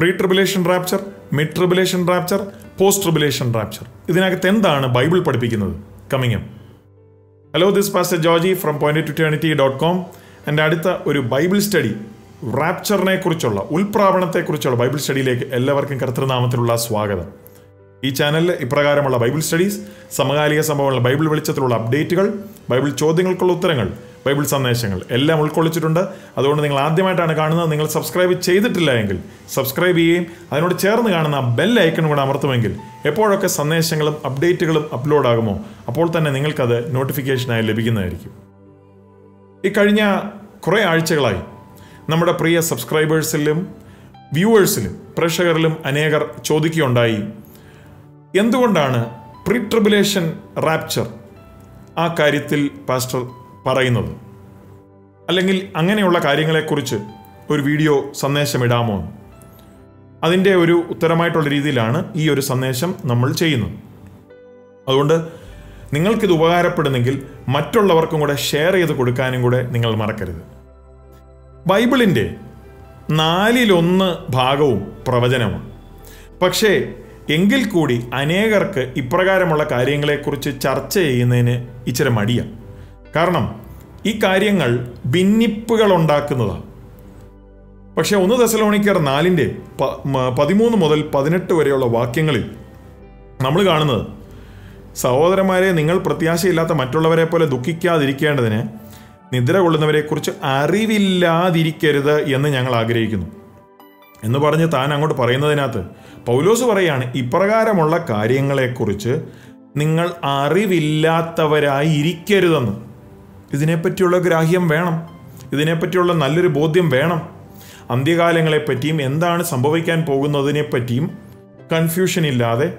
Pre tribulation rapture mid tribulation rapture post tribulation rapture. ഇതിനകത്ത് എന്താണ് Bible പഠിപ്പിക്കുന്നത്? Coming hello this pastor Georgy from point two dot com എന്റെ അടുത്ത ഒരു Bible study റാപ്ചറിനെ കുറിച്ചുള്ള ഉൾപ്രാവണത്തെക്കുറിച്ചുള്ള Bible സ്റ്റഡിയിലേക്ക് എല്ലാവർക്കും കർത്തൃനാമത്തിലുള്ള സ്വാഗതം. ഈ ചാനലിൽ ഇപ്രകാരമുള്ള ബൈബിൾ സ്റ്റഡീസ് സമകാലിക സംഭവങ്ങളുടെ ബൈബിൾ വെളിച്ചത്തിലുള്ള അപ്ഡേറ്റുകൾ ബൈബിൾ ചോദ്യങ്ങൾക്കുള്ള ഉത്തരങ്ങൾ ബൈബിൾ സന്ദേശങ്ങൾ എല്ലാം ഉൾക്കൊള്ളിച്ചിട്ടുണ്ട്. അതുകൊണ്ട് നിങ്ങൾ ആദ്യമായിട്ടാണ് കാണുന്നത്. നിങ്ങൾ സബ്സ്ക്രൈബ് ചെയ്തിട്ടില്ല എങ്കിൽ സബ്സ്ക്രൈബ് ചെയ്യുകയും അതിനോട് ചേർന്ന് കാണുന്ന ബെൽ ഐക്കൺ കൂടെ അമർത്തുമെങ്കിൽ എപ്പോഴൊക്കെ സന്ദേശങ്ങളും അപ്ഡേറ്റുകളും അപ്ലോഡ് ആകുമോ അപ്പോൾ തന്നെ നിങ്ങൾക്കത് നോട്ടിഫിക്കേഷനായി ലഭിക്കുന്നതായിരിക്കും. ഈ കഴിഞ്ഞ കുറേ ആഴ്ചകളായി നമ്മുടെ പ്രിയ സബ്സ്ക്രൈബേഴ്സിലും വ്യൂവേഴ്സിലും പ്രേക്ഷകരിലും അനേകർ ചോദിക്കുകയുണ്ടായി എന്തുകൊണ്ടാണ് പ്രീ ട്രിബുലേഷൻ റാപ്ചർ ആ കാര്യത്തിൽ പാസ്റ്റർ പറയുന്നത്. അല്ലെങ്കിൽ അങ്ങനെയുള്ള കാര്യങ്ങളെക്കുറിച്ച് ഒരു വീഡിയോ സന്ദേശമിടാമോ? അതിന്റെ ഒരു ഉത്തരമായിട്ടുള്ള രീതിയിലാണ് ഈ ഒരു സന്ദേശം നമ്മൾ ചെയ്യുന്നത്. അതുകൊണ്ട് നിങ്ങൾക്കിത് ഉപകാരപ്പെടുന്നെങ്കിൽ മറ്റുള്ളവർക്കും കൂടെ ഷെയർ ചെയ്ത് കൊടുക്കാനും കൂടെ നിങ്ങൾ മറക്കരുത്. ബൈബിളിന്റെ നാലിലൊന്ന് ഭാഗവും പ്രവചനമാണ്. പക്ഷേ എങ്കിൽ കൂടി അനേകർക്ക് ഇപ്രകാരമുള്ള കാര്യങ്ങളെക്കുറിച്ച് ചർച്ച ചെയ്യുന്നതിന് ഇച്ചിരി മടിയാണ്. കാരണം ഈ കാര്യങ്ങൾ ഭിന്നിപ്പുകൾ ഉണ്ടാക്കുന്നതാണ് പക്ഷെ ഒന്ന് ദശലോണിക്കർ നാലിന്റെ പതിമൂന്ന് മുതൽ പതിനെട്ട് വരെയുള്ള വാക്യങ്ങളിൽ നമ്മൾ കാണുന്നത് സഹോദരന്മാരെ നിങ്ങൾ പ്രത്യാശയില്ലാത്ത മറ്റുള്ളവരെ പോലെ ദുഃഖിക്കാതിരിക്കേണ്ടതിന് നിദ്ര കൊള്ളുന്നവരെക്കുറിച്ച് അറിവില്ലാതിരിക്കരുത് എന്ന് ഞങ്ങൾ ആഗ്രഹിക്കുന്നു. എന്ന് പറഞ്ഞ് താൻ അങ്ങോട്ട് പറയുന്നതിനകത്ത് പൗലോസ് പറയാണ് ഇപ്രകാരമുള്ള കാര്യങ്ങളെക്കുറിച്ച് നിങ്ങൾ അറിവില്ലാത്തവരായി ഇരിക്കരുതെന്ന് ഇതിനെപ്പറ്റിയുള്ള ഗ്രാഹ്യം വേണം. ഇതിനെപ്പറ്റിയുള്ള നല്ലൊരു ബോധ്യം വേണം. അന്ത്യകാലങ്ങളെപ്പറ്റിയും എന്താണ് സംഭവിക്കാൻ പോകുന്നതിനെപ്പറ്റിയും കൺഫ്യൂഷൻ ഇല്ലാതെ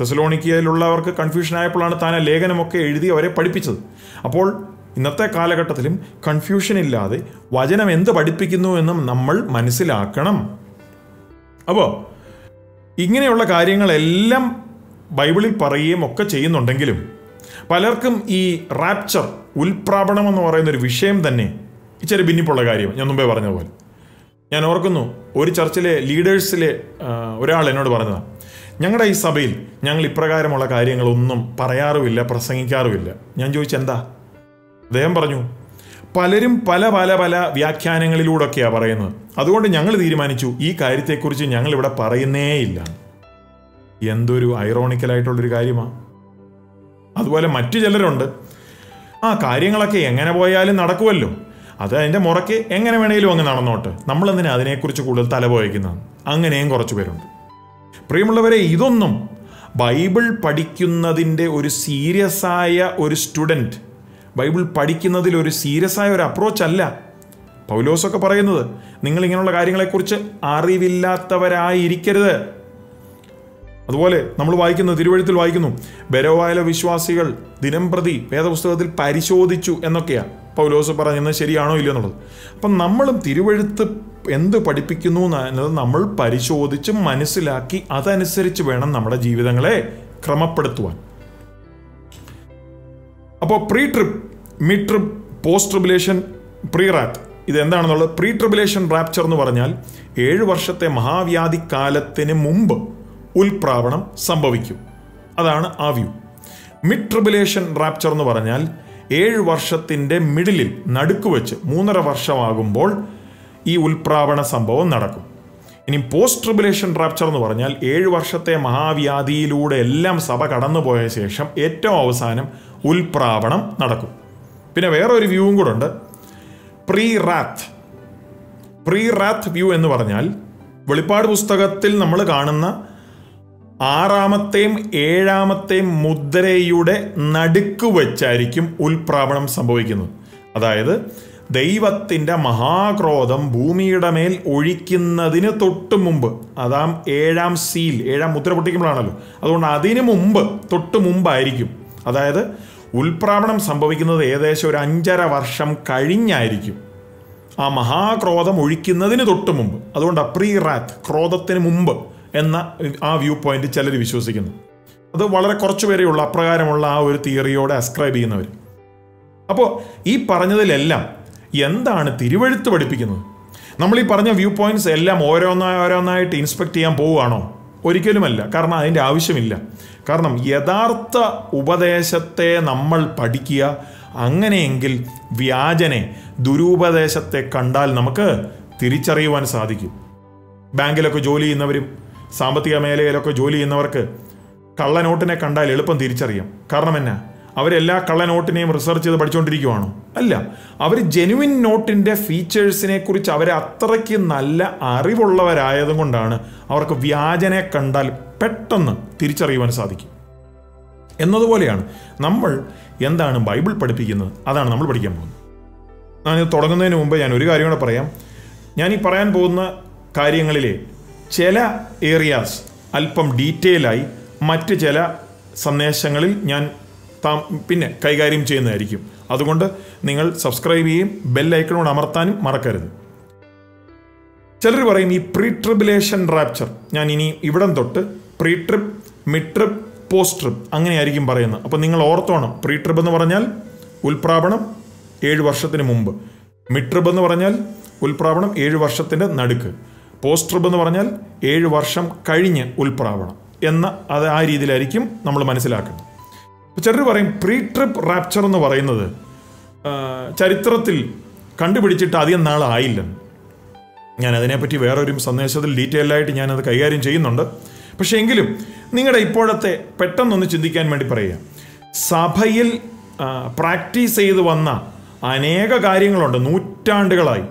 തെസലോണിക്കയിലുള്ളവർക്ക് കൺഫ്യൂഷൻ ആയപ്പോഴാണ് താൻ ലേഖനമൊക്കെ എഴുതി അവരെ പഠിപ്പിച്ചത്. അപ്പോൾ ഇന്നത്തെ കാലഘട്ടത്തിലും കൺഫ്യൂഷൻ ഇല്ലാതെ വചനം എന്ത് പഠിപ്പിക്കുന്നു എന്നും നമ്മൾ മനസ്സിലാക്കണം. അപ്പോൾ ഇങ്ങനെയുള്ള കാര്യങ്ങളെല്ലാം ബൈബിളിൽ പറയുകയും ഒക്കെ ചെയ്യുന്നുണ്ടെങ്കിലും പലർക്കും ഈ റാപ്ചർ ഉൽപ്രാപണം എന്ന് പറയുന്ന ഒരു വിഷയം തന്നെ ഇച്ചിരി ഭിന്നിപ്പുള്ള കാര്യം ഞാൻ മുമ്പേ പറഞ്ഞ പോലെ ഞാൻ ഓർക്കുന്നു ഒരു ചർച്ചിലെ ലീഡേഴ്സിലെ ഒരാൾ എന്നോട് പറഞ്ഞതാണ് ഞങ്ങളുടെ ഈ സഭയിൽ ഞങ്ങൾ ഇപ്രകാരമുള്ള കാര്യങ്ങളൊന്നും പറയാറുമില്ല പ്രസംഗിക്കാറുമില്ല. ഞാൻ ചോദിച്ചെന്താ അദ്ദേഹം പറഞ്ഞു പലരും പല പല പല വ്യാഖ്യാനങ്ങളിലൂടെയൊക്കെയാണ് പറയുന്നത്. അതുകൊണ്ട് ഞങ്ങൾ തീരുമാനിച്ചു ഈ കാര്യത്തെക്കുറിച്ച് ഞങ്ങളിവിടെ പറയുന്നേ പറയുന്നേയില്ല. എന്തൊരു ഐറോണിക്കലായിട്ടുള്ളൊരു കാര്യമാണ് അതുപോലെ മറ്റു ചിലരുണ്ട്. ആ കാര്യങ്ങളൊക്കെ എങ്ങനെ പോയാലും നടക്കുമല്ലോ അത് അതിന്റെ മുറയ്ക്ക് എങ്ങനെ വേണേലും അങ്ങ് നടന്നോട്ട്. നമ്മളെന്തിനാ അതിനെക്കുറിച്ച് കൂടുതൽ തലപോയിക്കുന്നത് അങ്ങനെയും കുറച്ച് പേരുണ്ട്. പ്രിയമുള്ളവരെ ഇതൊന്നും ബൈബിൾ പഠിക്കുന്നതിന്റെ ഒരു സീരിയസ് ആയ ഒരു സ്റ്റുഡന്റ് ബൈബിൾ പഠിക്കുന്നതിൽ ഒരു സീരിയസ് ആയ ഒരു അപ്രോച്ച് അല്ല പൗലോസൊക്കെ പറയുന്നത് നിങ്ങൾ ഇങ്ങനെയുള്ള കാര്യങ്ങളെക്കുറിച്ച് അറിവില്ലാത്തവരായിരിക്കരുത്. അതുപോലെ നമ്മൾ വായിക്കുന്നു തിരുവഴുത്തിൽ വായിക്കുന്നു ബരവായ വിശ്വാസികൾ ദിനം പ്രതി വേദപുസ്തകത്തിൽ പരിശോധിച്ചു എന്നൊക്കെയാണ് പൗലോസ് പറഞ്ഞത് ശരിയാണോ ഇല്ലയോ എന്നുള്ളത്. അപ്പം നമ്മളും തിരുവഴുത്ത് എന്ത് പഠിപ്പിക്കുന്നു എന്നത് നമ്മൾ പരിശോധിച്ച് മനസ്സിലാക്കി അതനുസരിച്ച് വേണം നമ്മുടെ ജീവിതങ്ങളെ ക്രമപ്പെടുത്തുവാൻ. അപ്പോൾ pre trip mid trip post tribulation pre rat ഇത് എന്താണെന്നുള്ളത് പ്രീ ട്രിബുലേഷൻ റാപ്ചർ എന്ന് പറഞ്ഞാൽ ഏഴ് വർഷത്തെ മഹാവ്യാധി കാലത്തിന് മുമ്പ് ഉൽപ്രാവണം സംഭവിക്കും. അതാണ് ആ വ്യൂ. മിഡ് ട്രിബുലേഷൻ റാപ്ചർ എന്ന് പറഞ്ഞാൽ ഏഴ് വർഷത്തിന്റെ മിഡിലിൽ നടുക്ക് വെച്ച് മൂന്നര വർഷമാകുമ്പോൾ ഈ ഉൽപ്രാവണ സംഭവം നടക്കും. ഇനി പോസ്റ്റ് ട്രിബുലേഷൻ റാപ്ചർ എന്ന് പറഞ്ഞാൽ ഏഴ് വർഷത്തെ മഹാവ്യാധിയിലൂടെ എല്ലാം സഭ കടന്നുപോയ ശേഷം ഏറ്റവും അവസാനം ഉൽപ്രാവണം നടക്കും. പിന്നെ വേറൊരു വ്യൂവും കൂടെ ഉണ്ട്. Pre wrath pre wrath view എന്ന് പറഞ്ഞാൽ വെളിപ്പാട് പുസ്തകത്തിൽ നമ്മൾ കാണുന്ന ആറാമത്തെയും ഏഴാമത്തെയും മുദ്രയുടെ നടുക്ക് വെച്ചായിരിക്കും ഉൽപ്രാവണം സംഭവിക്കുന്നത്. അതായത് ദൈവത്തിന്റെ മഹാക്രോധം ഭൂമിയുടെ മേൽ ഒഴിക്കുന്നതിന് തൊട്ട് മുമ്പ് അതാം ഏഴാം സീൽ ഏഴാം മുദ്ര പൊട്ടിക്കുമ്പോഴാണല്ലോ. അതുകൊണ്ട് അതിന് മുമ്പ് തൊട്ട് മുമ്പായിരിക്കും. അതായത് ഉൽപ്രാവണം സംഭവിക്കുന്നത് ഏകദേശം ഒരു അഞ്ചര വർഷം കഴിഞ്ഞായിരിക്കും. ആ മഹാക്രോധം ഒഴിക്കുന്നതിന് തൊട്ട് മുമ്പ് അതുകൊണ്ട് അപ്രീറാത്ത് ക്രോധത്തിന് മുമ്പ് എന്ന ആ വ്യൂ പോയിന്റ് ചിലർ വിശ്വസിക്കുന്നു. അത് വളരെ കുറച്ച് പേരെയുള്ള അപ്രകാരമുള്ള ആ ഒരു തിയറിയോടെ അസ്ക്രൈബ് ചെയ്യുന്നവർ അപ്പോൾ ഈ പറഞ്ഞതിലെല്ലാം എന്താണ് തിരുവഴുത്ത് പഠിപ്പിക്കുന്നത്? നമ്മൾ ഈ പറഞ്ഞ വ്യൂ പോയിന്റ്സ് എല്ലാം ഓരോന്നായി ഓരോന്നായിട്ട് ഇൻസ്പെക്ട് ചെയ്യാൻ പോവുകയാണോ? ഒരിക്കലുമല്ല. കാരണം അതിന്റെ ആവശ്യമില്ല. കാരണം യഥാർത്ഥ ഉപദേശത്തെ നമ്മൾ പഠിക്കുക അങ്ങനെയെങ്കിൽ വ്യാജനെ ദുരുപദേശത്തെ കണ്ടാൽ നമുക്ക് തിരിച്ചറിയുവാൻ സാധിക്കും. ബാങ്കിലൊക്കെ ജോലി ചെയ്യുന്നവരും സാമ്പത്തിക മേഖലയിലൊക്കെ ജോലി ചെയ്യുന്നവർക്ക് കള്ളനോട്ടിനെ കണ്ടാൽ എളുപ്പം തിരിച്ചറിയാം. കാരണം എന്നാ? അവരെല്ലാ കള്ളനോട്ടിനെയും റിസർച്ച് ചെയ്ത് പഠിച്ചുകൊണ്ടിരിക്കുവാണോ അല്ല. അവർ ജെനുവിൻ നോട്ടിന്റെ ഫീച്ചേഴ്സിനെ കുറിച്ച് അവരെ അത്രയ്ക്ക് നല്ല അറിവുള്ളവരായതും കൊണ്ടാണ് അവർക്ക് വ്യാജനെ കണ്ടാൽ പെട്ടെന്ന് തിരിച്ചറിയുവാൻ സാധിക്കും. എന്നതുപോലെയാണ് നമ്മൾ എന്താണ് ബൈബിൾ പഠിപ്പിക്കുന്നത്? അതാണ് നമ്മൾ പഠിക്കാൻ പോകുന്നത്. ഞാനിത് തുടങ്ങുന്നതിന് മുമ്പ് ഞാൻ ഒരു കാര്യം കൂടെ പറയാം. ഞാൻ ഈ പറയാൻ പോകുന്ന കാര്യങ്ങളിലെ ചില ഏരിയാസ് അല്പം ഡീറ്റെയിലായി മറ്റ് ചില സന്ദേശങ്ങളിൽ ഞാൻ താം പിന്നെ കൈകാര്യം ചെയ്യുന്നതായിരിക്കും. അതുകൊണ്ട് നിങ്ങൾ സബ്സ്ക്രൈബ് ചെയ്യും ബെൽ ഐക്കണോട് അമർത്താനും മറക്കരുത്. ചിലർ പറയും ഈ പ്രീ ട്രിബുലേഷൻ റാപ്ചർ ഞാൻ ഇനി ഇവിടം തൊട്ട് pre trip mid trip post trip അങ്ങനെയായിരിക്കും പറയുന്നത്. അപ്പോൾ നിങ്ങൾ ഓർത്തോണം പ്രീ ട്രിപ്പ് എന്ന് പറഞ്ഞാൽ ഉൽപ്രാപണം ഏഴ് വർഷത്തിന് മുമ്പ്. മിഡ് ട്രിപ്പ് എന്ന് പറഞ്ഞാൽ ഉൽപ്രാപണം ഏഴ് വർഷത്തിന്റെ നടുക്ക്. പോസ്റ്റ് ട്രിബ് എന്ന് പറഞ്ഞാൽ ഏഴ് വർഷം കഴിഞ്ഞ് ഉൾപ്രാവണം എന്ന അത് ആ രീതിയിലായിരിക്കും നമ്മൾ മനസ്സിലാക്കുന്നത്. ചിലർ പറയും പ്രീ ട്രിപ്പ് റാപ്ചർ എന്ന് പറയുന്നത് ചരിത്രത്തിൽ കണ്ടുപിടിച്ചിട്ട് അധികം നാളായില്ല ഞാൻ അതിനെപ്പറ്റി വേറൊരു സന്ദേശത്തിൽ ഡീറ്റെയിൽ ആയിട്ട് ഞാനത് കൈകാര്യം ചെയ്യുന്നുണ്ട്. പക്ഷേ എങ്കിലും നിങ്ങളുടെ ഇപ്പോഴത്തെ പെട്ടെന്നൊന്ന് ചിന്തിക്കാൻ വേണ്ടി പറയുക. സഭയിൽ പ്രാക്ടീസ് ചെയ്ത് വന്ന അനേക കാര്യങ്ങളുണ്ട്. നൂറ്റാണ്ടുകളായി.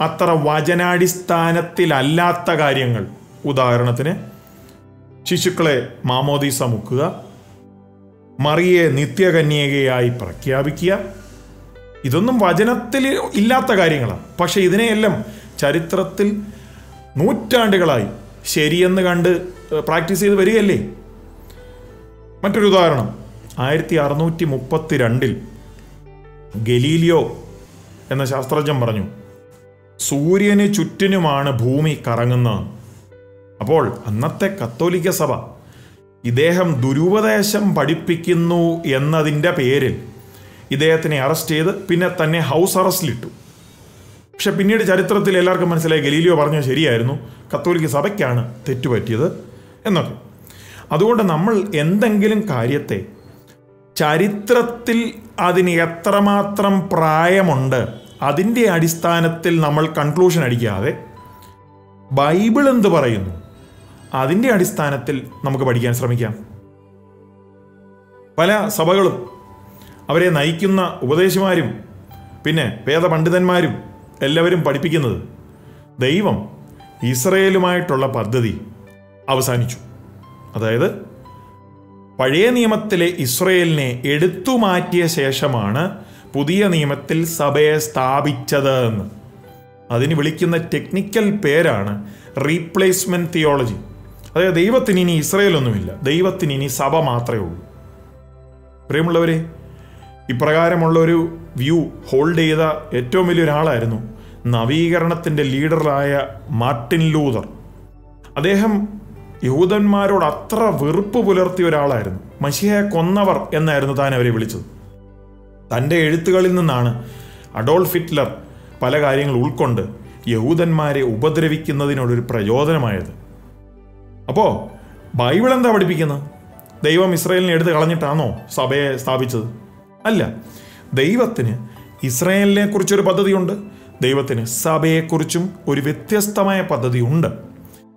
അത്ര വചനാടിസ്ഥാനത്തിലല്ലാത്ത കാര്യങ്ങൾ. ഉദാഹരണത്തിന് ശിശുക്കളെ മാമോദീസ മുക്കുക മറിയെ നിത്യകന്യകയായി പ്രഖ്യാപിക്കുക. ഇതൊന്നും വചനത്തിൽ ഇല്ലാത്ത കാര്യങ്ങളാണ്. പക്ഷെ ഇതിനെയെല്ലാം ചരിത്രത്തിൽ നൂറ്റാണ്ടുകളായി ശരിയെന്ന് കണ്ട് പ്രാക്ടീസ് ചെയ്ത് വരികയല്ലേ? മറ്റൊരു ഉദാഹരണം. ആയിരത്തി അറുന്നൂറ്റി മുപ്പത്തി രണ്ടിൽ ഗലീലിയോ എന്ന ശാസ്ത്രജ്ഞൻ പറഞ്ഞു സൂര്യന് ചുറ്റിനുമാണ് ഭൂമി കറങ്ങുന്നത്. അപ്പോൾ അന്നത്തെ കത്തോലിക്ക സഭ ഇദ്ദേഹം ദുരുപദേശം പഠിപ്പിക്കുന്നു എന്നതിന്റെ പേരിൽ ഇദ്ദേഹത്തിനെ അറസ്റ്റ് ചെയ്ത് പിന്നെ തന്നെ ഹൗസ് അറസ്റ്റിലിട്ടു. പക്ഷെ പിന്നീട് ചരിത്രത്തിൽ എല്ലാവർക്കും മനസ്സിലായി ഗലീലിയോ പറഞ്ഞത് ശരിയായിരുന്നു. കത്തോലിക്ക സഭയ്ക്കാണ് തെറ്റുപറ്റിയത് എന്നൊക്കെ. അതുകൊണ്ട് നമ്മൾ എന്തെങ്കിലും കാര്യത്തെ ചരിത്രത്തിൽ അതിന് എത്രമാത്രം പ്രായമുണ്ട് അതിന്റെ അടിസ്ഥാനത്തിൽ നമ്മൾ കൺക്ലൂഷൻ അടിക്കാതെ ബൈബിൾ എന്ത് പറയുന്നു? അതിന്റെ അടിസ്ഥാനത്തിൽ നമുക്ക് പഠിക്കാൻ ശ്രമിക്കാം. പല സഭകളും അവരെ നയിക്കുന്ന ഉപദേശിമാരും പിന്നെ വേദപണ്ഡിതന്മാരും എല്ലാവരും പഠിപ്പിക്കുന്നത് ദൈവം ഇസ്രയേലുമായിട്ടുള്ള പദ്ധതി അവസാനിച്ചു. അതായത് പഴയ നിയമത്തിലെ ഇസ്രയേലിനെ എടുത്തു മാറ്റിയ ശേഷമാണ് പുതിയ നിയമത്തിൽ സഭയെ സ്ഥാപിച്ചത് എന്ന് അതിന് വിളിക്കുന്ന ടെക്നിക്കൽ പേരാണ് റീപ്ലേസ്മെന്റ് തിയോളജി അതായത് ദൈവത്തിന് ഇനി ഇസ്രയേലൊന്നുമില്ല. ദൈവത്തിന് ഇനി സഭ മാത്രമേ ഉള്ളൂ. പ്രിയമുള്ളവരെ ഇപ്രകാരമുള്ള ഒരു വ്യൂ ഹോൾഡ് ചെയ്ത ഏറ്റവും വലിയൊരാളായിരുന്നു നവീകരണത്തിന്റെ ലീഡറായ മാർട്ടിൻ ലൂതർ. അദ്ദേഹം യഹൂദന്മാരോട് അത്ര വെറുപ്പ് പുലർത്തിയ ഒരാളായിരുന്നു. മഷിഹയെ കൊന്നവർ എന്നായിരുന്നു താൻ അവരെ വിളിച്ചത്. തന്റെ എഴുത്തുകളിൽ നിന്നാണ് അഡോൾഫ് ഹിറ്റ്ലർ പല കാര്യങ്ങൾ ഉൾക്കൊണ്ട് യഹൂദന്മാരെ ഉപദ്രവിക്കുന്നതിനോടൊരു പ്രചോദനമായത്. അപ്പോൾ ബൈബിൾ എന്താ പഠിപ്പിക്കുന്നത് ദൈവം ഇസ്രയേലിനെ എടുത്ത് കളഞ്ഞിട്ടാണോ സഭയെ സ്ഥാപിച്ചത്? അല്ല ദൈവത്തിന് ഇസ്രയേലിനെ കുറിച്ചൊരു പദ്ധതിയുണ്ട് ദൈവത്തിന് സഭയെക്കുറിച്ചും ഒരു വ്യത്യസ്തമായ പദ്ധതിയുണ്ട്.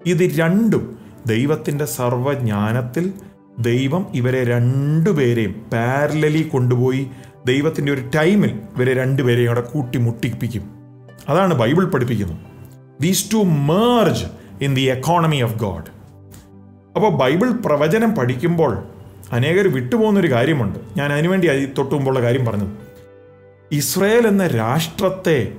ഇത് രണ്ടും ദൈവത്തിന്റെ സർവജ്ഞാനത്തിൽ ദൈവം ഇവരെ രണ്ടുപേരെയും പാരലലി കൊണ്ടുപോയി ദൈവത്തിന്റെ ഒരു ടൈമിൽ ഇവരെ രണ്ടുപേരെയും കൂടെ കൂട്ടിമുട്ടിപ്പിക്കും. അതാണ് ബൈബിൾ പഠിപ്പിക്കുന്നത്. These two merge in the economy of God അപ്പോൾ ബൈബിൾ പ്രവചനം പഠിക്കുമ്പോൾ അനേകർ വിട്ടുപോകുന്നൊരു കാര്യമുണ്ട്. ഞാൻ അതിനുവേണ്ടി അതി തൊട്ട് മുമ്പുള്ള കാര്യം പറഞ്ഞത്. ഇസ്രയേൽ എന്ന രാഷ്ട്രത്തെ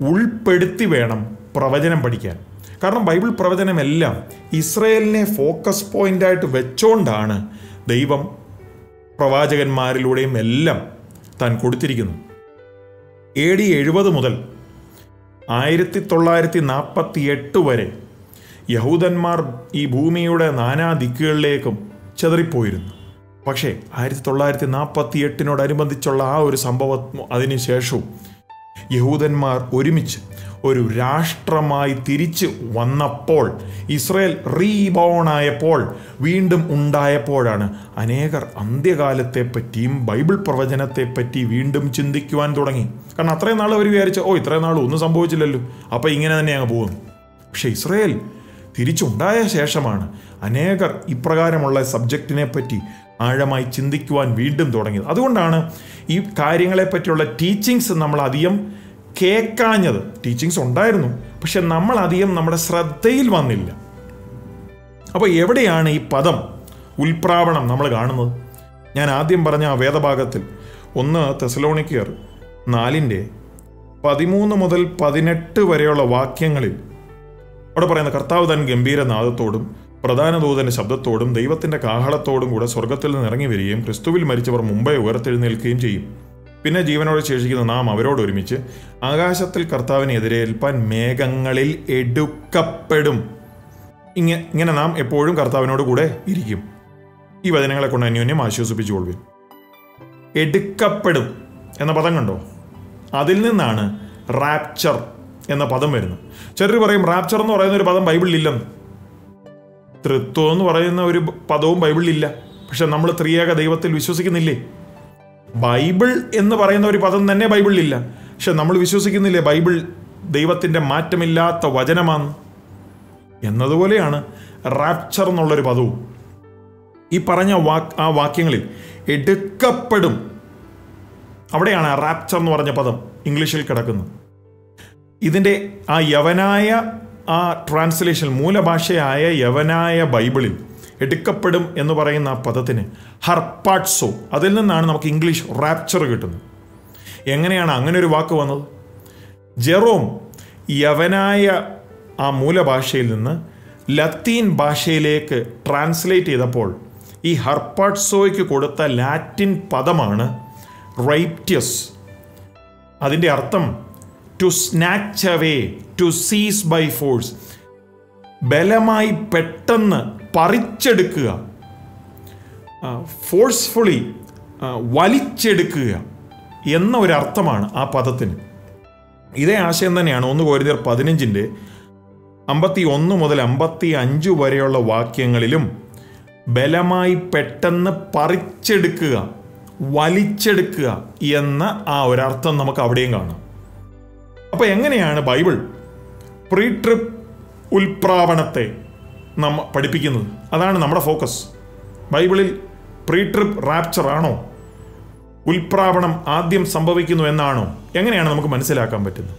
ഉൾപ്പെടുത്തി വേണം പ്രവചനം പഠിക്കാൻ. കാരണം ബൈബിൾ പ്രവചനമെല്ലാം ഇസ്രയേലിനെ ഫോക്കസ് പോയിന്റായിട്ട് വെച്ചോണ്ടാണ് ദൈവം പ്രവാചകന്മാരിലൂടെയും എല്ലാം താൻ കൊടുത്തിരിക്കുന്നു. എ ഡി എഴുപത് മുതൽ ആയിരത്തി തൊള്ളായിരത്തി നാൽപ്പത്തി എട്ട് വരെ യഹൂദന്മാർ ഈ ഭൂമിയുടെ നാനാ ദിക്കുകളിലേക്കും ചെതറിപ്പോയിരുന്നു. പക്ഷേ ആയിരത്തി തൊള്ളായിരത്തി നാൽപ്പത്തി എട്ടിനോടനുബന്ധിച്ചുള്ള ആ ഒരു സംഭവം അതിനുശേഷവും യഹൂദന്മാർ ഒരുമിച്ച് ഒരു രാഷ്ട്രമായി തിരിച്ചു വന്നപ്പോൾ ഇസ്രയേൽ റീബോൺ ആയപ്പോൾ വീണ്ടും ഉണ്ടായപ്പോഴാണ് അനേകർ അന്ത്യകാലത്തെ പറ്റിയും ബൈബിൾ പ്രവചനത്തെ പറ്റി വീണ്ടും ചിന്തിക്കുവാൻ തുടങ്ങി. കാരണം അത്രയും നാൾ അവർ വിചാരിച്ച ഓ ഇത്രയും നാൾ ഒന്നും സംഭവിച്ചില്ലല്ലോ അപ്പം ഇങ്ങനെ തന്നെ അങ്ങ് പോകും പക്ഷെ ഇസ്രയേൽ തിരിച്ചുണ്ടായ ശേഷമാണ് അനേകർ ഇപ്രകാരമുള്ള സബ്ജക്റ്റിനെ പറ്റി ആഴമായി ചിന്തിക്കുവാൻ വീണ്ടും തുടങ്ങിയത്. അതുകൊണ്ടാണ് ഈ കാര്യങ്ങളെ പറ്റിയുള്ള ടീച്ചിങ്സ് നമ്മൾ അധികം കേൾക്കാഞ്ഞത്. ടീച്ചിങ്സ് ഉണ്ടായിരുന്നു. പക്ഷെ നമ്മൾ അധികം നമ്മുടെ ശ്രദ്ധയിൽ വന്നില്ല. അപ്പോൾ എവിടെയാണ് ഈ പദം ഉൽപ്രാവണം നമ്മൾ കാണുന്നത്? ഞാൻ ആദ്യം പറഞ്ഞ ആ വേദഭാഗത്തിൽ ഒന്ന് തെസലോണിക്കർ നാലിന്റെ പതിമൂന്ന് മുതൽ പതിനെട്ട് വരെയുള്ള വാക്യങ്ങളിൽ അവിടെ പറയുന്ന കർത്താവ് തൻ ഗംഭീരനാദത്തോടും പ്രധാന ദൂതന്റെ ശബ്ദത്തോടും ദൈവത്തിന്റെ കാഹളത്തോടും കൂടെ സ്വർഗത്തിൽ നിന്ന് ഇറങ്ങി വരികയും ക്രിസ്തുവിൽ മരിച്ചവർ മുമ്പേ ഉയർത്തെഴുന്നേൽക്കുകയും ചെയ്യും. പിന്നെ ജീവനോട് ശേഷിക്കുന്ന നാം അവരോട് ഒരുമിച്ച് ആകാശത്തിൽ കർത്താവിനെ എതിരേൽപ്പാൻ മേഘങ്ങളിൽ എടുക്കപ്പെടും. ഇങ്ങ ഇങ്ങനെ നാം എപ്പോഴും കർത്താവിനോട് കൂടെ ഇരിക്കും. ഈ വചനങ്ങളെ കൊണ്ട് അന്യോന്യം ആശ്വസിപ്പിച്ചുകൊള്ളുവിൻ എടുക്കപ്പെടും എന്ന പദം കണ്ടോ? അതിൽ നിന്നാണ് റാപ്ചർ എന്ന പദം വരുന്നത്. ചിലർ പറയും റാപ്ചർ എന്ന് പറയുന്ന ഒരു പദം ബൈബിളിൽ ഇല്ലെന്ന് തൃത്വം എന്ന് പറയുന്ന ഒരു പദവും ബൈബിളിൽ ഇല്ല. പക്ഷെ നമ്മൾ ത്രിയേക ദൈവത്തിൽ വിശ്വസിക്കുന്നില്ലേ? ബൈബിൾ എന്ന് പറയുന്ന ഒരു പദം തന്നെ ബൈബിളിലില്ല. പക്ഷെ നമ്മൾ വിശ്വസിക്കുന്നില്ലേ ബൈബിൾ ദൈവത്തിന്റെ മാറ്റമില്ലാത്ത വചനമാണ്? എന്നതുപോലെയാണ് റാപ്ചർ എന്നുള്ളൊരു പദവും. ഈ പറഞ്ഞ വാക്ക് ആ വാക്യങ്ങളിൽ എടുക്കപ്പെടും. അവിടെയാണ് റാപ്ചർ എന്ന് പറഞ്ഞ പദം ഇംഗ്ലീഷിൽ കിടക്കുന്നത്. ഇതിന്റെ ആ യവനായ ആ ട്രാൻസ്ലേഷൻ മൂലഭാഷയായ യവനായ ബൈബിളിൽ എടുക്കപ്പെടും എന്ന് പറയുന്ന ആ പദത്തിന് ഹർപ്പാട്സോ അതിൽ നിന്നാണ് നമുക്ക് ഇംഗ്ലീഷ് റാപ്ചർ കിട്ടുന്നത്. എങ്ങനെയാണ് അങ്ങനെ ഒരു വാക്ക് വന്നത്? ജെറോം യവനായ ആ മൂലഭാഷയിൽ നിന്ന് ലത്തീൻ ഭാഷയിലേക്ക് ട്രാൻസ്ലേറ്റ് ചെയ്തപ്പോൾ ഈ ഹർപ്പാട്സോയ്ക്ക് കൊടുത്ത ലാറ്റിൻ പദമാണ് റൈപ്റ്റ്യസ് അതിന്റെ അർത്ഥം to snatch away to seize by force ബലമായി പെട്ടെന്ന് പറിച്ചെടുക്കുക. ഫോഴ്സ്ഫുള്ളി വലിച്ചെടുക്കുക എന്ന ഒരു അർത്ഥമാണ് ആ പദത്തിന്. ഇതേ ആശയം തന്നെയാണ് ഒന്ന് കോരിതർ പതിനഞ്ചിന്റെ അമ്പത്തി ഒന്ന് മുതൽ അമ്പത്തി അഞ്ച് വരെയുള്ള വാക്യങ്ങളിലും ബലമായി പെട്ടെന്ന് പറിച്ചെടുക്കുക വലിച്ചെടുക്കുക എന്ന ആ ഒരർത്ഥം നമുക്ക് അവിടെയും കാണാം. അപ്പോൾ എങ്ങനെയാണ് ബൈബിൾ? പ്രീ ട്രിപ്പ് ഉൽപ്രാവണത്തെ നമ്മ പഠിപ്പിക്കുന്നത്. അതാണ് നമ്മുടെ ഫോക്കസ്. ബൈബിളിൽ പ്രീ ട്രിപ്പ് റാപ്ചർ ആണോ? ഉൽപ്രാവണം ആദ്യം സംഭവിക്കുന്നു എന്നാണോ? എങ്ങനെയാണ് നമുക്ക് മനസ്സിലാക്കാൻ പറ്റുന്നത്?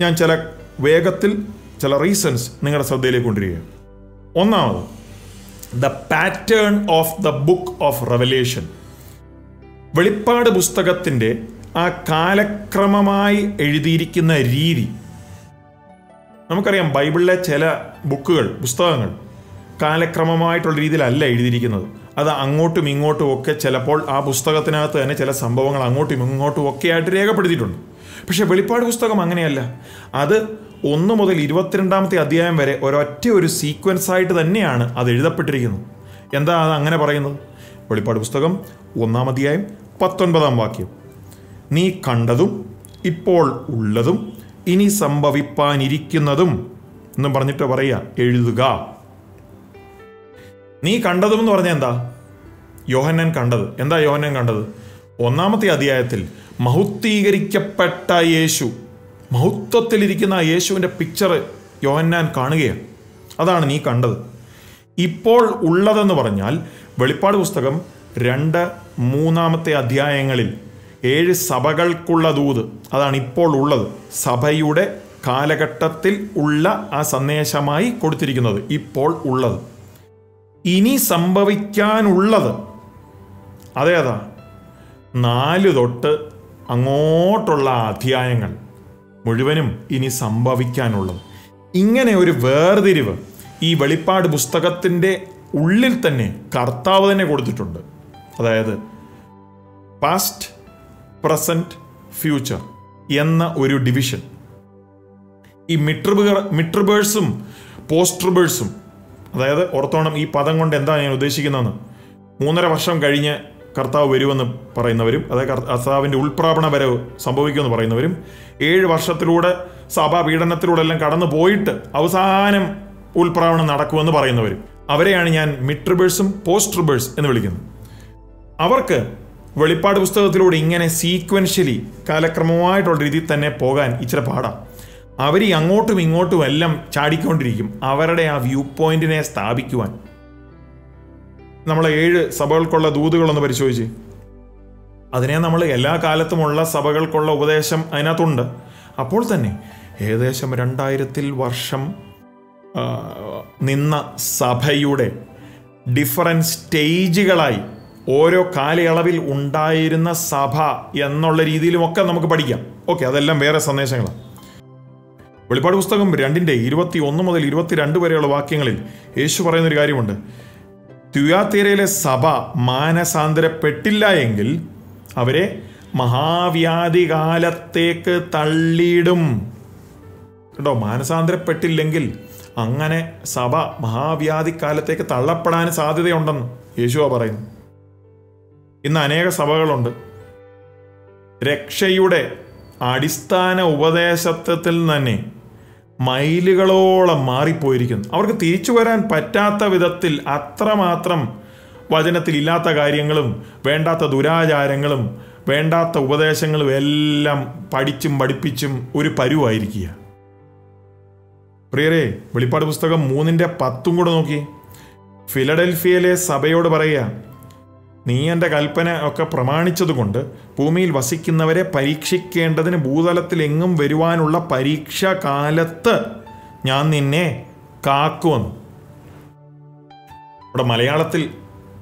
ഞാൻ ചില വേഗത്തിൽ ചില റീസൺസ് നിങ്ങളുടെ ശ്രദ്ധയിലേക്ക് കൊണ്ടിരിക്കുക ഒന്നാമത് the pattern of the book of revelation വെളിപ്പാട് പുസ്തകത്തിന്റെ ആ കാലക്രമമായി എഴുതിയിരിക്കുന്ന രീതി. നമുക്കറിയാം ബൈബിളിലെ ചില ബുക്കുകൾ പുസ്തകങ്ങൾ കാലക്രമമായിട്ടുള്ള രീതിയിലല്ല എഴുതിയിരിക്കുന്നത്. അത് അങ്ങോട്ടും ഇങ്ങോട്ടും ഒക്കെ ചിലപ്പോൾ ആ പുസ്തകത്തിനകത്ത് തന്നെ ചില സംഭവങ്ങൾ അങ്ങോട്ടും ഇങ്ങോട്ടും ഒക്കെ ആയിട്ട് രേഖപ്പെടുത്തിയിട്ടുണ്ട്. പക്ഷേ വെളിപ്പാട് പുസ്തകം അങ്ങനെയല്ല. അത് ഒന്ന് മുതൽ ഇരുപത്തിരണ്ടാമത്തെ അധ്യായം വരെ ഒരൊറ്റ ഒരു സീക്വൻസ് ആയിട്ട് തന്നെയാണ് അത് എഴുതപ്പെട്ടിരിക്കുന്നത്. എന്താ അത് അങ്ങനെ പറയുന്നത്? വെളിപ്പാട് പുസ്തകം ഒന്നാം അധ്യായം പത്തൊൻപതാം വാക്യം. നീ കണ്ടതും ഇപ്പോൾ ഉള്ളതും ഇനി സംഭവിപ്പാനിരിക്കുന്നതും എന്നും പറഞ്ഞിട്ട് പറയുക എഴുതുക. നീ കണ്ടതും എന്ന് പറഞ്ഞാൽ എന്താ? യോഹന്നൻ കണ്ടത്. എന്താ യോഹന്നൻ കണ്ടത്? ഒന്നാമത്തെ അധ്യായത്തിൽ മഹുദ്ധീകരിക്കപ്പെട്ട യേശു മഹത്വത്തിലിരിക്കുന്ന യേശുവിന്റെ പിക്ചർ യോഹന്നാൻ കാണുകയാണ്. അതാണ് നീ കണ്ടത്. ഇപ്പോൾ ഉള്ളതെന്ന് പറഞ്ഞാൽ വെളിപ്പാട് പുസ്തകം രണ്ട് മൂന്നാമത്തെ അധ്യായങ്ങളിൽ ഏഴ് സഭകൾക്കുള്ള ദൂത് അതാണ് ഇപ്പോൾ ഉള്ളത്. സഭയുടെ കാലഘട്ടത്തിൽ ഉള്ള ആ സന്ദേശമായി കൊടുത്തിരിക്കുന്നത് ഇപ്പോൾ ഉള്ളത്. ഇനി സംഭവിക്കാനുള്ളത്. അതേതാ? നാല് തൊട്ട് അങ്ങോട്ടുള്ള അധ്യായങ്ങൾ മുഴുവനും ഇനി സംഭവിക്കാനുള്ളത്. ഇങ്ങനെ ഒരു വേർതിരിവ് ഈ വെളിപ്പാട് പുസ്തകത്തിന്റെ ഉള്ളിൽ തന്നെ കർത്താവ് തന്നെ കൊടുത്തിട്ടുണ്ട്. അതായത് പാസ്റ്റ് പ്രസന്റ് ഫ്യൂച്ചർ എന്ന ഒരു ഡിവിഷൻ ഈ മിട്രിബുകൾ മിട്രിബേഴ്സും പോസ്ട്രിബേഴ്സും അതായത് ഓർത്തോണം ഈ പദം കൊണ്ട് എന്താണ് ഞാൻ ഉദ്ദേശിക്കുന്നതെന്ന്. മൂന്നര വർഷം കഴിഞ്ഞ് കർത്താവ് വരുമെന്ന് പറയുന്നവരും അതായത് കർ- കർത്താവിന്റെ ഉൾപ്രാപണ വരവ് സംഭവിക്കുമെന്ന് പറയുന്നവരും ഏഴ് വർഷത്തിലൂടെ സഭാ പീഡനത്തിലൂടെ എല്ലാം കടന്നു പോയിട്ട് അവസാനം ഉൾപ്രാവണം നടക്കുമെന്ന് പറയുന്നവരും. അവരെയാണ് ഞാൻ മിഡ് ട്രിബേഴ്സും എന്ന് വിളിക്കുന്നത്. അവർക്ക് വെളിപ്പാട് പുസ്തകത്തിലൂടെ ഇങ്ങനെ സീക്വൻഷ്യലി കാലക്രമമായിട്ടുള്ള രീതിയിൽ തന്നെ പോകാൻ ഇച്ചിരി പാടാം. അവർ ഈ അങ്ങോട്ടും ഇങ്ങോട്ടും എല്ലാം ചാടിക്കൊണ്ടിരിക്കും. അവരുടെ ആ വ്യൂ പോയിന്റിനെ സ്ഥാപിക്കുവാൻ. നമ്മളെ ഏഴ് സഭകൾക്കുള്ള ദൂതുകളൊന്ന് പരിശോധിച്ച്. അതിനെ നമ്മൾ എല്ലാ കാലത്തുമുള്ള സഭകൾക്കുള്ള ഉപദേശം അതിനകത്തുണ്ട്. അപ്പോൾ തന്നെ ഏകദേശം രണ്ടായിരത്തിൽ വർഷം നിന്ന സഭയുടെ ഡിഫറന്റ് സ്റ്റേജുകളായി ഓരോ കാലയളവിൽ ഉണ്ടായിരുന്ന സഭ എന്നുള്ള രീതിയിലുമൊക്കെ നമുക്ക് പഠിക്കാം. ഓക്കെ അതെല്ലാം വേറെ സന്ദേശങ്ങളാണ്. വെളിപ്പാട് പുസ്തകം രണ്ടിന്റെ ഇരുപത്തി ഒന്ന് മുതൽ ഇരുപത്തിരണ്ട് വരെയുള്ള വാക്യങ്ങളിൽ യേശു പറയുന്നൊരു കാര്യമുണ്ട്. തുയാത്തേരയിലെ സഭ മാനസാന്തരപ്പെട്ടില്ല എങ്കിൽ അവരെ മഹാവ്യാധി കാലത്തേക്ക് തള്ളിയിടും. കേട്ടോ മാനസാന്തരപ്പെട്ടില്ലെങ്കിൽ അങ്ങനെ സഭ മഹാവ്യാധി കാലത്തേക്ക് തള്ളപ്പെടാൻ സാധ്യതയുണ്ടെന്ന് യേശുവ പറയുന്നു. ഇന്ന് അനേക സഭകളുണ്ട്. രക്ഷയുടെ അടിസ്ഥാന ഉപദേശത്വത്തിൽ തന്നെ മൈലുകളോളം മാറിപ്പോയിരിക്കുന്നു. അവർക്ക് തിരിച്ചു വരാൻ പറ്റാത്ത വിധത്തിൽ അത്രമാത്രം വചനത്തിൽ ഇല്ലാത്ത കാര്യങ്ങളും വേണ്ടാത്ത ദുരാചാരങ്ങളും വേണ്ടാത്ത ഉപദേശങ്ങളും എല്ലാം പഠിച്ചും പഠിപ്പിച്ചും ഒരു പരുവായിരിക്കുക. പ്രിയരെ വെളിപ്പാട് പുസ്തകം മൂന്നിന്റെ പത്തും കൂടെ നോക്കി. ഫിലഡൽഫിയയിലെ സഭയോട് പറയുക നീ എന്റെ കൽപ്പന ഒക്കെ പ്രമാണിച്ചതുകൊണ്ട് ഭൂമിയിൽ വസിക്കുന്നവരെ പരീക്ഷിക്കേണ്ടതിന് ഭൂതലത്തിലെങ്ങും വരുവാനുള്ള പരീക്ഷാകാലത്ത് ഞാൻ നിന്നെ കാക്കുമെന്ന്. ഇവിടെ മലയാളത്തിൽ